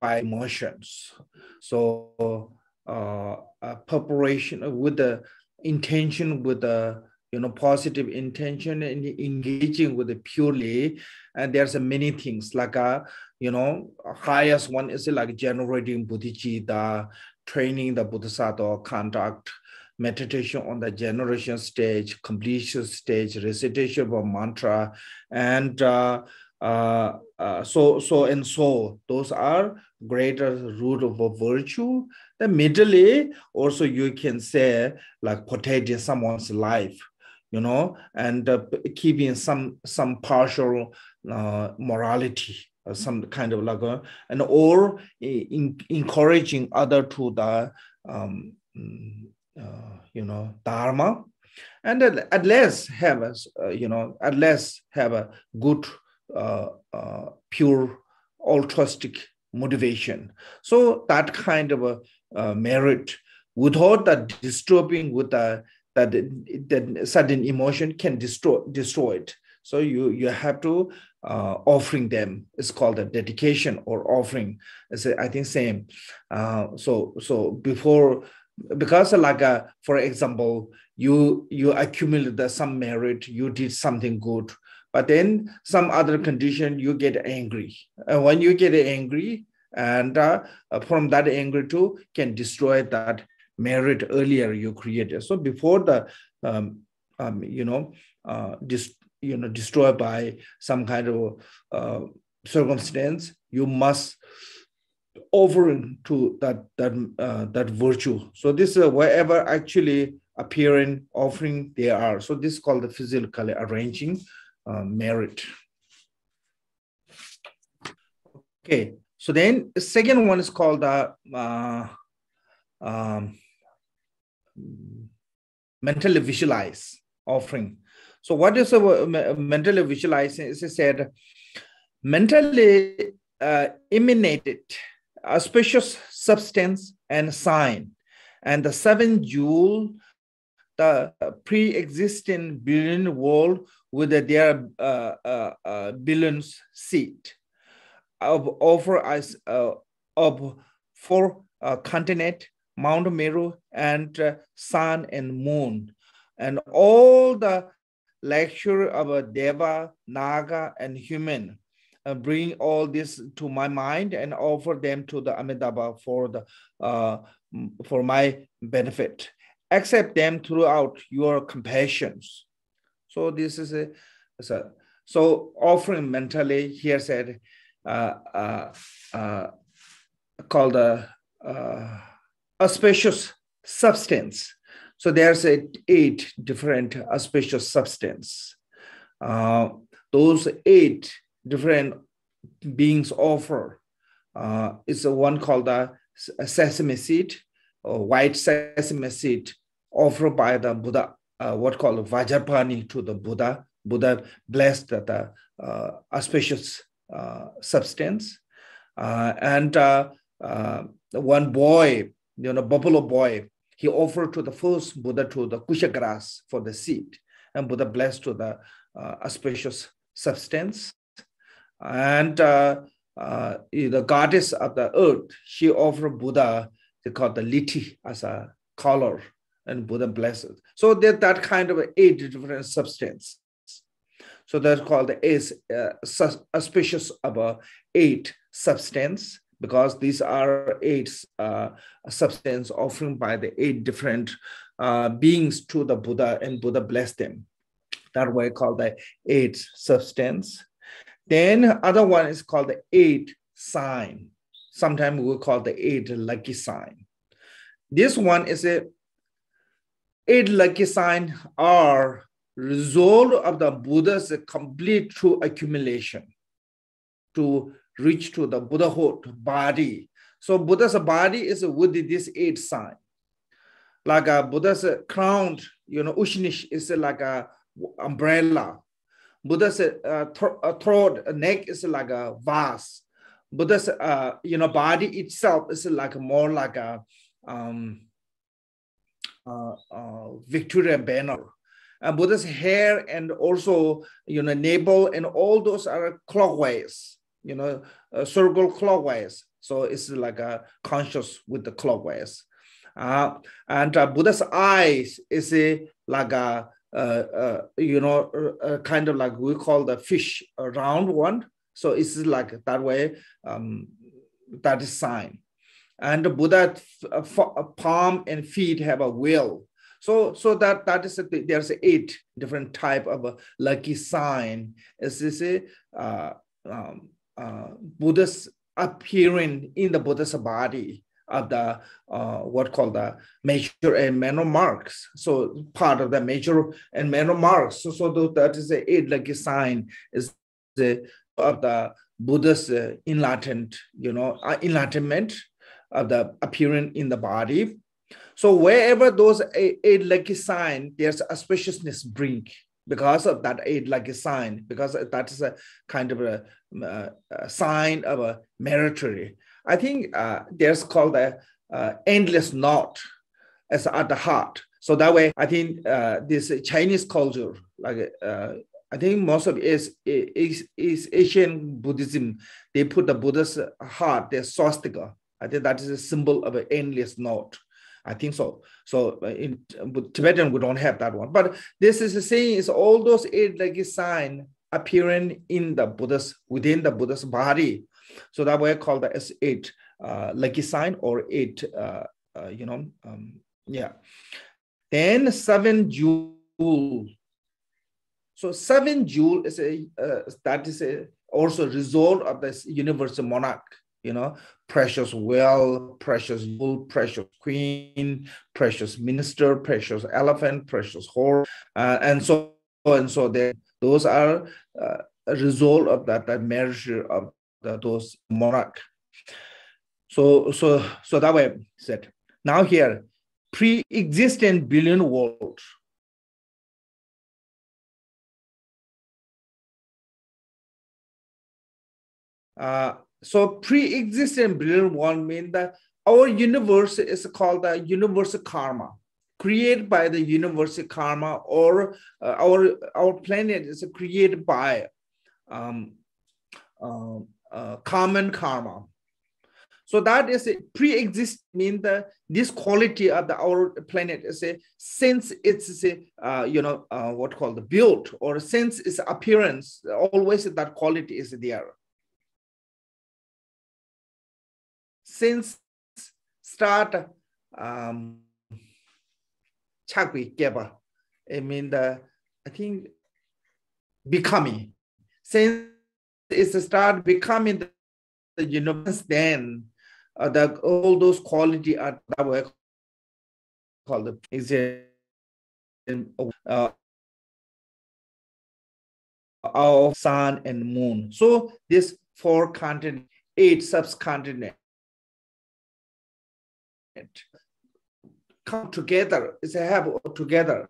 by emotions. So uh, uh, preparation with the intention with the you know positive intention and engaging with it purely. And there's a many things like a you know highest one is like generating bodhicitta training the bodhisattva conduct meditation on the generation stage completion stage recitation of mantra and uh, uh, uh, so so and so those are greater root of a virtue. The middle also you can say like protecting someone's life you know and uh, keeping some some partial uh, morality uh, some kind of like a, and or in, encouraging other to the um, mm, uh, you know dharma. And at, least have a uh, you know at least have a good uh, pure altruistic motivation. So that kind of a uh, merit without that disturbing with the that the sudden emotion can destroy destroy it. So you you have to uh, offering them it's called a dedication or offering. It's a, i think same. Uh, so so before because like a, uh, for example you you accumulated some merit you did something good but then some other condition you get angry and when you get angry and uh, from that anger too can destroy that merit earlier you created. So before the um, um, you know uh, dis, you know destroyed by some kind of uh, circumstance, you must over to that that uh, that virtue. So this is wherever actually appearing offering they are. So this is called the physically arranging uh, merit. Okay, so then the second one is called the uh, um, mentally visualize offering. So what is a mentally visualizing? Is it said mentally uh, emanated auspicious substance and sign, and the seven jewel, the pre-existing billion world with their uh, uh, uh billions seed of over us uh, of four uh, continent, Mount Meru, and uh, sun and moon, and all the lecture of a Deva, Naga, and human. Uh, bring all this to my mind and offer them to the Amitabha for the uh, for my benefit. Accept them throughout your compassions. So this is a, a so offering mentally here said uh, uh, uh, called a, auspicious substance. So there's a, eight different auspicious substance. those eight different beings offer uh, is one called the sesame seed or white sesame seed offered by the Buddha, uh, what called Vajrapani to the Buddha. Buddha blessed the uh, auspicious uh, substance. Uh, and uh, one boy, you know, buffalo boy, he offered to the first Buddha to the kusha grass for the seed, and Buddha blessed to the auspicious substance. And the goddess of the earth, she offered Buddha, they call the liti as a color, and Buddha blessed. So that that kind of eight different substance. So that's called is uh, auspicious about eight substance because these are eight uh, substance offered by the eight different uh, beings to the Buddha and Buddha blessed them. That way called the eight substance. Then other one is called the eight sign. Sometimes we call the eight lucky sign. This one is a eight lucky sign are result of the Buddha's complete true accumulation to reach to the Buddhahood body. So Buddha's body is with this eight sign. Like a Buddha's crown, you know, Ushnish is like a umbrella. Buddha's uh, th- throat, neck is like a vase. Buddha's, uh, you know, body itself is like more like a um, uh, uh, victory banner. And Buddha's hair and also, you know, navel and all those are clockwise, you know, uh, circle clockwise. So it's like a conscious with the clockwise. Uh, and uh, Buddha's eyes is a, like a, uh, uh, you know, uh, kind of like we call the fish, a round one. So it's like that way, um, that is sign. And the Buddha palm and feet have a wheel. So, so that that is a, there's eight different type of a lucky sign. Is this a uh, um, uh, Buddha's appearing in the Buddha's body of the uh, what called the major and minor marks. So part of the major and minor marks. So, so that is a eight lucky sign is the of the Buddha's uh, enlightened, you know, uh, enlightenment of the appearing in the body. So wherever those eight, lucky sign, there's auspiciousness bring because of that eight lucky sign, because that is a kind of a, a, a sign of a meritocracy. I think uh, there's called a uh, endless knot as at the heart. So that way, I think uh, this Chinese culture, like uh, I think most of is, is Asian Buddhism, they put the Buddha's heart, their swastika. I think that is a symbol of an endless knot. I think so. So uh, in Tibetan, we don't have that one. But this is the saying is all those eight lucky sign appearing in the Buddha's, within the Buddha's body. So that way called the S eight uh, sign or eight, uh, uh, you know, um, yeah. Then seven jewel. So seven jewel is a, uh, that is a also result of this universal monarch you know, precious well, precious bull, precious queen, precious minister, precious elephant, precious horse, uh, and so and so. There, those are uh, a result of that that measure of the, those monarch. So so so that way said. Now here, pre-existent billion worlds. Uh, so pre-existent brilliant one means that our universe is called the universal karma, created by the universal karma, or uh, our our planet is created by um, uh, uh, common karma. So that is a pre-exist mean that this quality of the our planet is a since it's a uh, you know uh, what called the built or since its appearance always that quality is there. Since start um chakwi geba i mean the i think becoming. Since it's start becoming the, the universe then uh, the all those quality are that we called the is uh, our sun and moon. So this four continent eight subcontinent come together, it's a have together,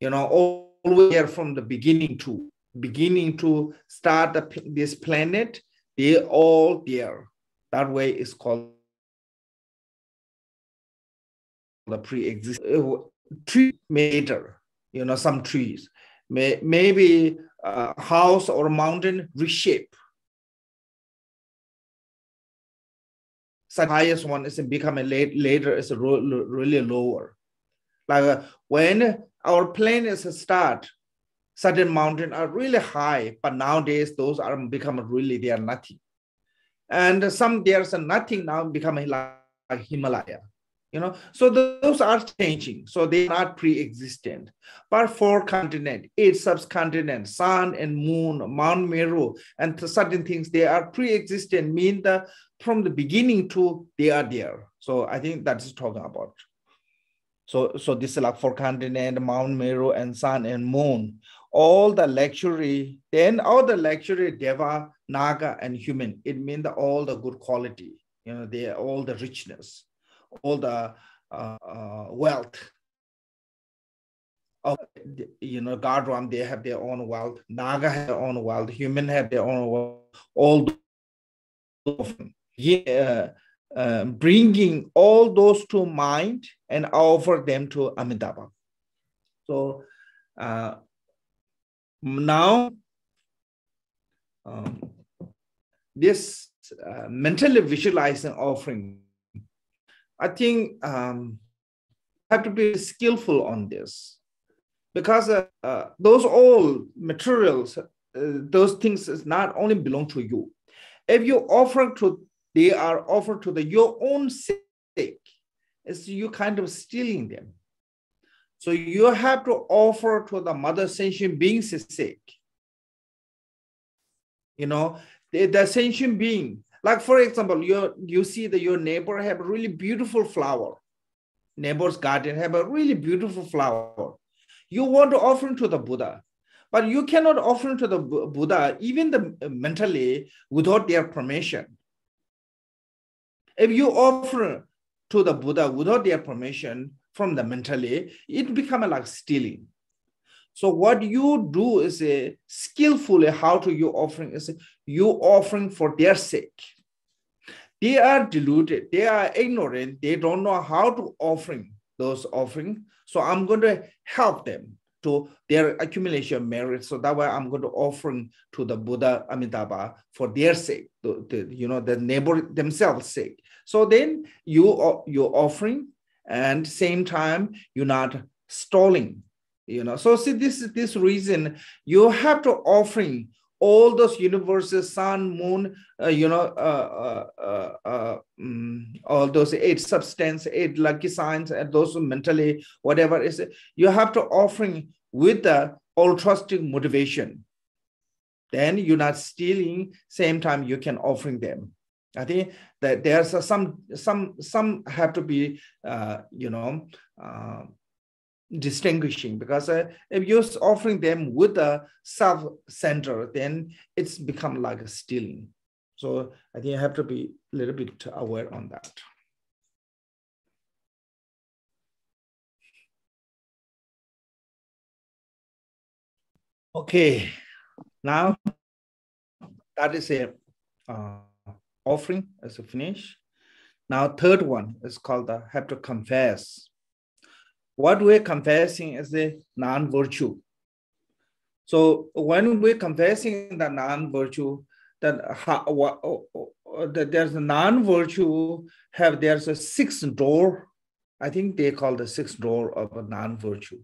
you know, all the way from the beginning to beginning to start the, this planet, they all there. That way is called the pre-exist uh, tree matter, you know, some trees. May, maybe a house or mountain reshape the highest one is becoming late, later is really lower. Like uh, when our planes start, certain mountains are really high, but nowadays those are becoming really, they are nothing. And some there's a nothing now becoming like Himalaya you know? So those are changing. So they are not pre-existent. But four continent. Eight subcontinent. Sun and moon mount meru and certain things they are pre-existent mean that from the beginning to they are there. So i think that's talking about. So so this is like four continent mount meru and sun and moon. All the luxury then all the luxury deva naga and human. It means all the good quality. You know, they all the richness, all the uh, uh, wealth. Of, you know, Gadram, they have their own wealth. Naga have their own wealth. Human have their own wealth. All yeah, uh, bringing all those to mind and offer them to Amitabha. So uh, now, um, this uh, mentally visualizing offering, I think um, have to be skillful on this because uh, uh, those all materials, uh, those things is not only belong to you. If you offer to, they are offered to the your own sake, it's you kind of stealing them. So you have to offer to the mother sentient being's sake. You know, the, the sentient being, like for example, you you see that your neighbor have a really beautiful flower. Neighbor's garden have a really beautiful flower. You want to offer to the Buddha, but you cannot offer to the Buddha even the uh, mentally without their permission. If you offer to the Buddha without their permission, from the mentally, it become like stealing. So what you do is a skillfully how to you offering is a, you offering for their sake. They are deluded, they are ignorant, they don't know how to offering those offering. So I'm going to help them to their accumulation merit. So that way I'm going to offering to the Buddha Amitabha for their sake, to, to, you know, the neighbor themselves sake. So then you you're offering and same time you're not stalling you know so see this is this reason you have to offering all those universes sun moon uh, you know uh, uh, um, all those eight substance eight lucky signs and those mentally whatever is you have to offering with the altruistic motivation. Then you're not stealing same time you can offering them. I think that there's some some some have to be uh, you know distinguishing because uh, if you're offering them with a self center, then it's become like a stealing. So I think you have to be a little bit aware on that. Okay, now that is a uh, offering as a finish. Now, third one is called the have to confess. What we're confessing is the non-virtue. So when we're confessing the non-virtue, that, there's a non-virtue, have there's a sixth door. I think they call the sixth door of a non-virtue.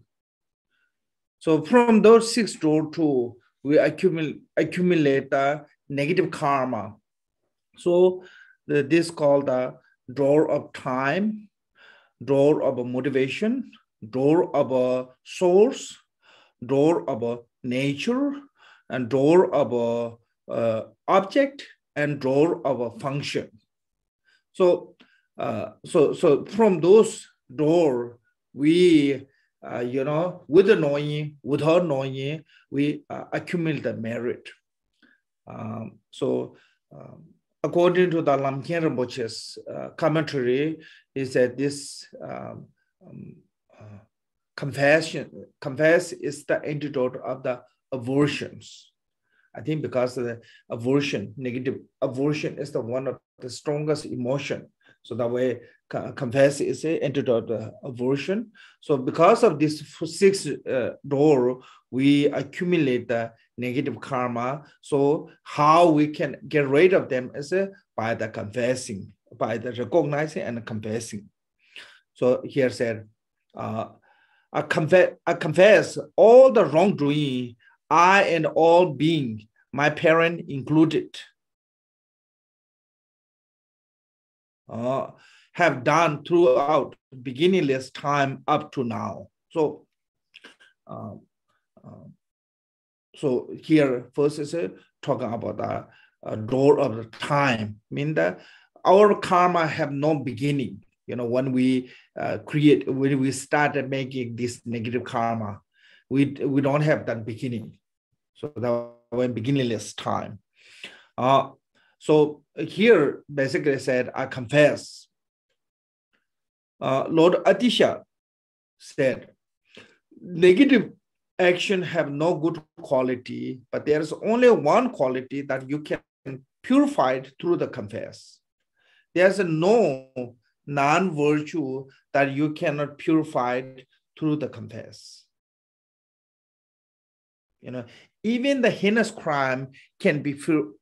So from those six door to we accumulate accumulate the negative karma so the, this called the door of time, door of a motivation, door of a source, door of a nature, and door of a uh, object, and door of a function. So, uh, so, so from those door, we, uh, you know, with the knowing, without knowing, we uh, accumulate the merit. Um, so, um, according to the Lamkhen Rinpoche's uh, commentary, is that this um, um, confession, confess is the antidote of the aversions. I think because of the aversion, negative aversion is the one of the strongest emotion. So that way, confess is an antidote to aversion. So because of this six uh, door, we accumulate the negative karma. So how we can get rid of them is uh, by the confessing, by the recognizing and confessing. So here said, uh, I, confess, I confess all the wrongdoing, I and all being, my parent included. Uh, have done throughout beginningless time up to now. So, uh, so here first is uh, talking about the uh, door of the time, mean that our karma have no beginning. You know, when we uh, create, when we started making this negative karma, we we don't have that beginning. So that when beginningless time. Uh, so here basically said, I confess. Uh, Lord Atisha said, negative action have no good quality, but there is only one quality that you can purify through the confess. There's no non-virtue that you cannot purify through the confess. You know, even the heinous crime can be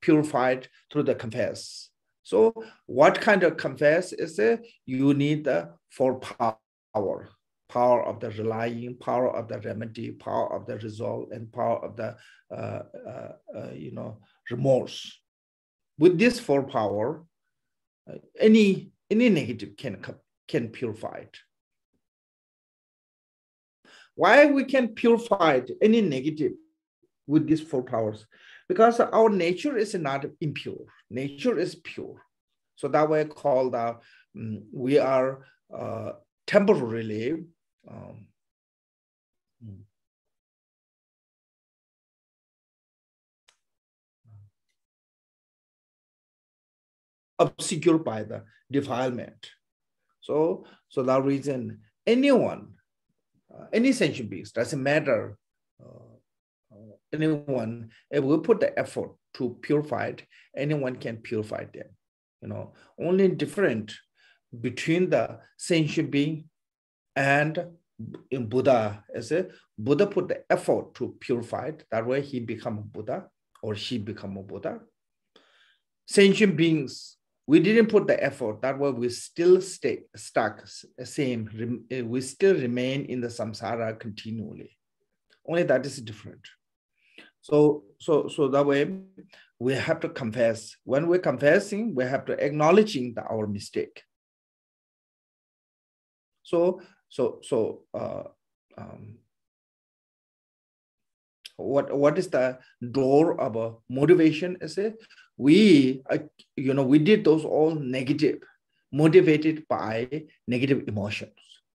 purified through the confess. So what kind of confess is it? You need the four power, power of the relying, power of the remedy, power of the resolve, and power of the, uh, uh, uh, you know, remorse. With this four power, uh, any, any negative can, can purify it. Why we can purify it, any negative with these four powers? Because our nature is not impure. Nature is pure. So that way called, uh, um, we are uh, temporarily um, obscured by the defilement. So, so that reason, anyone uh, any sentient beings, doesn't matter, uh, uh, anyone, if we put the effort to purify it, anyone can purify them. You know, only different between the sentient being and in Buddha, as a Buddha put the effort to purify it. That way he become a Buddha or she become a Buddha. Sentient beings we didn't put the effort. That way, we still stay stuck same. Eh, we still remain in the samsara continually. Only that is different. So, so, so that way, we have to confess. When we're confessing, we have to acknowledging the, our mistake. So, so, so, uh, um, what what is the door of a motivation is it we uh, you know we did those all negative motivated by negative emotions.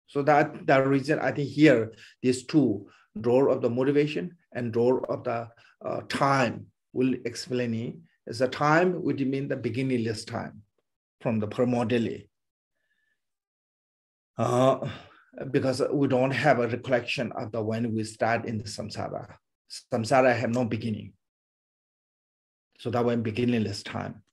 So that that reason i think here these two door of the motivation and door of the uh, time will explain it. Is a time which mean the beginningless time from the primordially. Uh, because we don't have a recollection of the when we start in the samsara. Samsara have no beginning. So that was beginningless time.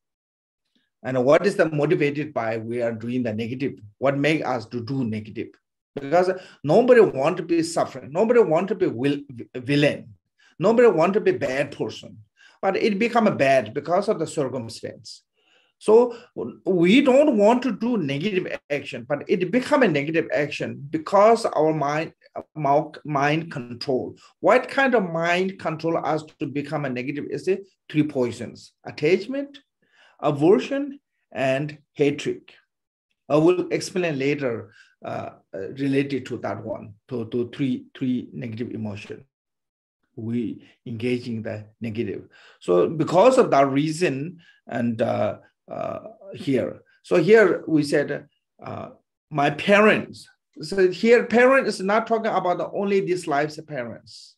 And what is the motivated by we are doing the negative? What make us to do negative? Because nobody want to be suffering. Nobody want to be will, villain. Nobody want to be bad person. But it become a bad because of the circumstance. So we don't want to do negative action, but it become a negative action because our mind mind control. What kind of mind control us to become a negative is it three poisons: attachment, aversion, and hatred. I will explain later uh, related to that one, to, to three, three negative emotion. We engaging the negative. So because of that reason, and uh, here. So here we said, uh, my parents. So here, parent is not talking about only this life's parents.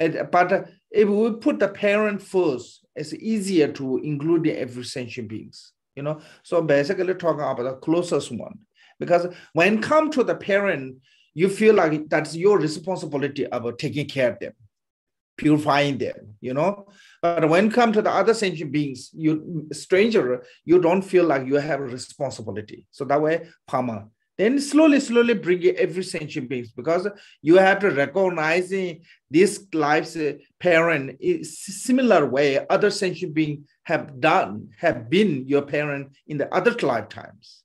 And, but if we put the parent first, it's easier to include the every sentient beings. You know, so basically talking about the closest one, because when come to the parent, you feel like that's your responsibility about taking care of them purifying them, you know. But when come to the other sentient beings, you stranger, you don't feel like you have a responsibility. So that way, Pama. Then slowly, slowly bring every sentient beings because you have to recognize this life's parent similar way other sentient beings have done, have been your parent in the other lifetimes.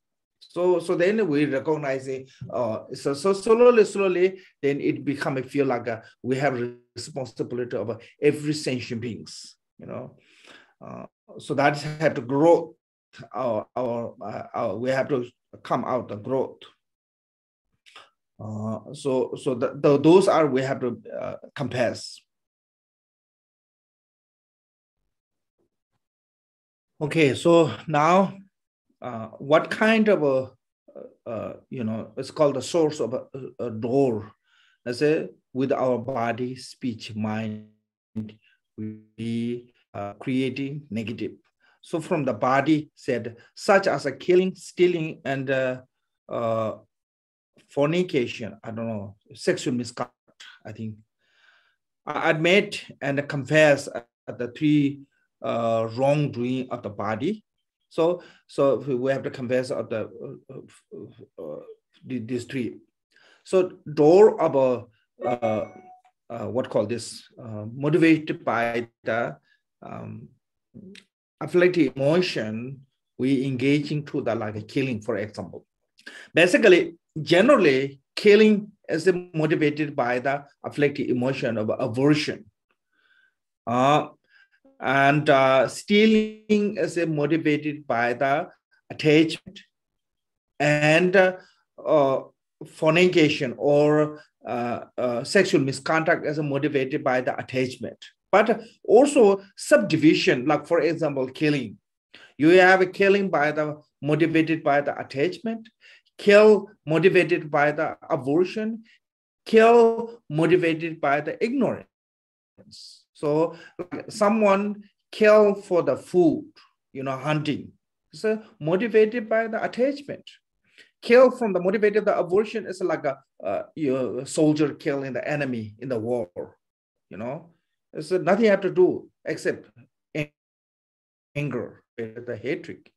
So, so then we recognize it. Uh, so, so slowly, slowly, then it become a feel like uh, we have responsibility of every sentient beings. You know, uh, so that have to grow. Our, our, uh, our, we have to come out the growth. Uh, so, so the, the, those are we have to uh, compass. Okay, so now uh, what kind of a, uh, you know, it's called the source of a, a door. I say with our body, speech, mind, we uh, creating negative. So from the body said, such as a killing, stealing, and uh, uh, fornication, I don't know, sexual misconduct, I think. I admit and confess the three uh, wrongdoing of the body. So, so we have to confess of the uh, uh, these three. So door of a uh, uh, what call this uh, motivated by the um, afflictive emotion, we engaging to the like a killing, for example. Basically, generally, killing is motivated by the afflictive emotion of aversion. Uh, and uh, stealing is motivated by the attachment and uh, uh, fornication or uh, uh, sexual misconduct is motivated by the attachment. But also subdivision like for example killing. You have a killing by the motivated by the attachment kill motivated by the aversion kill motivated by the ignorance so someone kill for the food you know hunting so uh, motivated by the attachment. Kill from the motivated the aversion is like a uh, you soldier killing the enemy in the war you know. It's uh, nothing have to do except anger the hatred.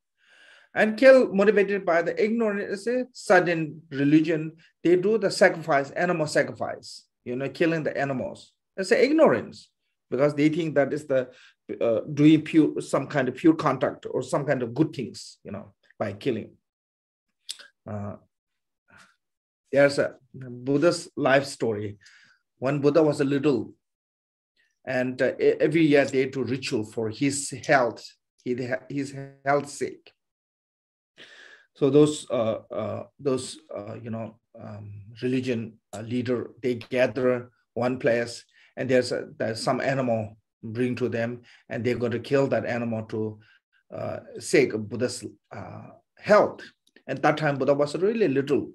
And kill motivated by the ignorance is a sudden religion. They do the sacrifice animal sacrifice you know killing the animals. It's ignorance because they think that is the uh, doing pure some kind of pure contact or some kind of good things you know by killing uh, there's a Buddha's life story. When Buddha was a little, and uh, every year they do ritual for his health, his health sake. So those uh, uh, those uh, you know um, religion leader they gather one place, and there's a, there's some animal bring to them, and they're going to kill that animal to uh, sake Buddha's health. At that time, Buddha was really little.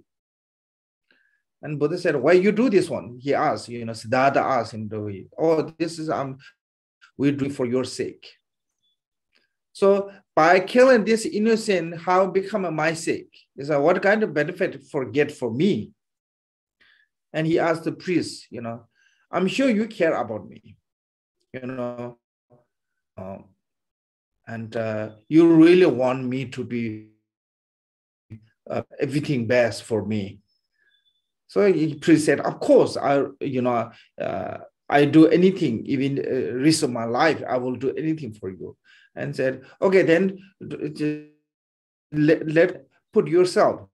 And Buddha said, why you do this one? He asked, you know, Siddhartha asked him, oh, this is, um, we do for your sake. So by killing this innocent, how become my sake? Is that what kind of benefit for get for me? And he asked the priest, you know, I'm sure you care about me, you know, um, and uh, you really want me to be uh, everything best for me. So he said, of course, I, you know, uh, I do anything, even uh, risk of my life, I will do anything for you. And said, okay, then let, let put yourself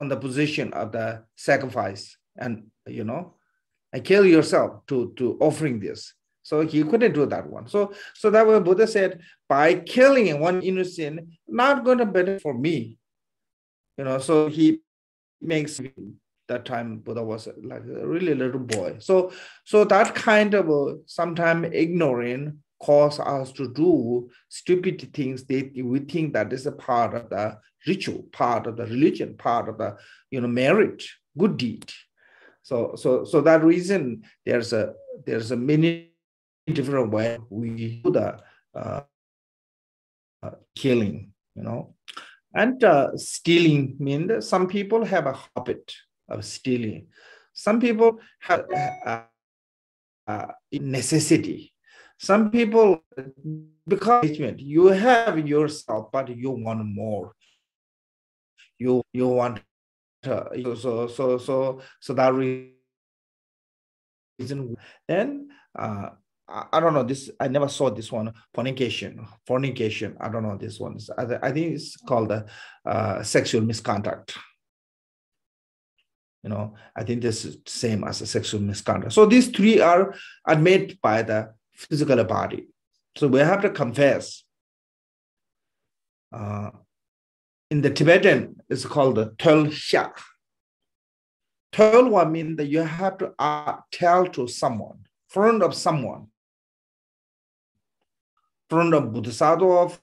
on the position of the sacrifice and, you know, and kill yourself to, to offering this. So he couldn't do that one. So, so that way Buddha said, by killing one innocent, not going to benefit for me, you know, so he makes that time Buddha was like a really little boy. So, so that kind of uh, sometimes ignorant cause us to do stupid things that we think that is a part of the ritual, part of the religion, part of the you know merit, good deed. So, so, so that reason there's a there's a many different way we do the uh, uh, killing, you know. And uh, stealing means some people have a habit of stealing. Some people have uh, uh, necessity. Some people, because you have yourself, but you want more. You you want uh, so so so so that reason. Then uh, I don't know this. I never saw this one. Fornication, fornication. I don't know this one. I, think it's called uh, sexual misconduct. You know, I think this is same as a sexual misconduct. So these three are admitted by the physical body. So we have to confess. Uh, in the Tibetan, it's called the tel sha. Tel means that you have to uh, tell to someone, front of someone, front of Bodhisattva,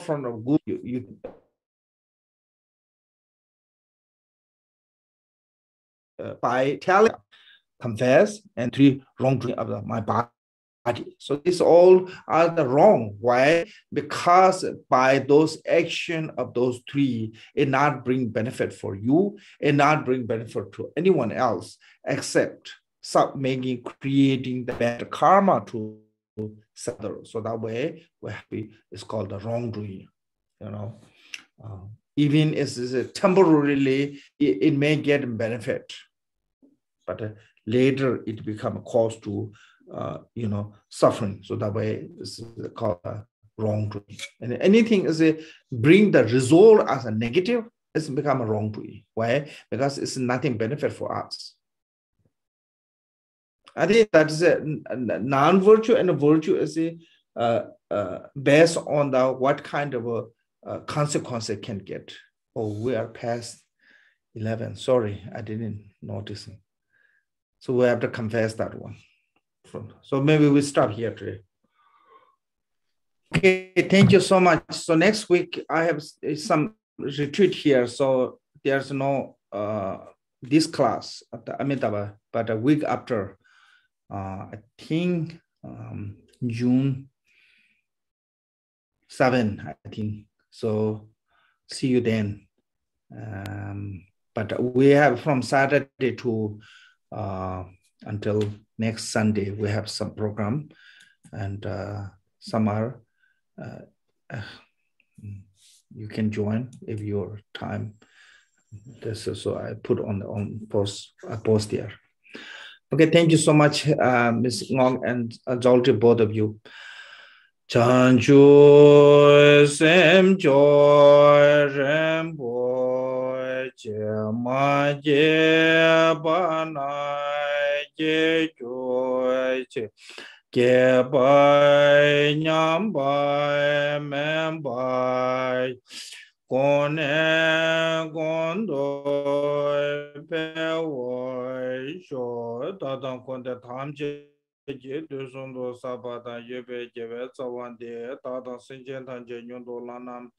front of Guru, you, you uh, by telling confess, and three, wrongdoing of the, my body. So these all are the wrong. Why? Because by those action of those three, it not bring benefit for you, it not bring benefit to anyone else except sub making creating the bad karma to settle. So that way we to, it's called the wrongdoing. You know, uh, even if it's temporarily, it, it, may get benefit, but uh, later it become a cause to uh, you know, suffering. So that way it's called a wrongdoing. And anything is a bring the result as a negative, it's become a wrongdoing. Why? Because it's nothing benefit for us. I think that is a non-virtue and a virtue is a uh, uh, based on the what kind of a, uh, consequence it can get. Oh, we are past 11. Sorry, I didn't notice. So we have to confess that one. So maybe we stop here today. Okay, thank you so much. So next week I have some retreat here. So there's no uh, this class at the Amitabha, but a week after, uh, I think um, June 7, I think. So see you then. Um, but we have from Saturday to uh, until next Sunday, we have some program and uh, some are, uh, uh, you can join if your time. This is, so I put on the on post, a post there. Okay, thank you so much, uh, Ms. Ngong and Zolti, both of you. Chanchu sem joy rembo che ma je che chu che ge bai nyam bai men bai gon ne gon do pe wo sho ta dang kon de tham che je de son do sa ba da ye be je be sa wan de ta dang sen chen tan je nyon do la nam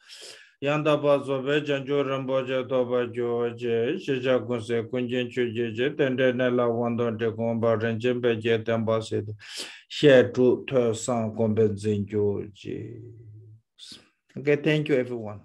yandaba zobe janjo rambo je toba jo je sheja kunse kunjen chu je je tende ne la wandon te gomba renjen pe je tenpa se de. She tu to san gombe zin jo je. Okay thank you everyone.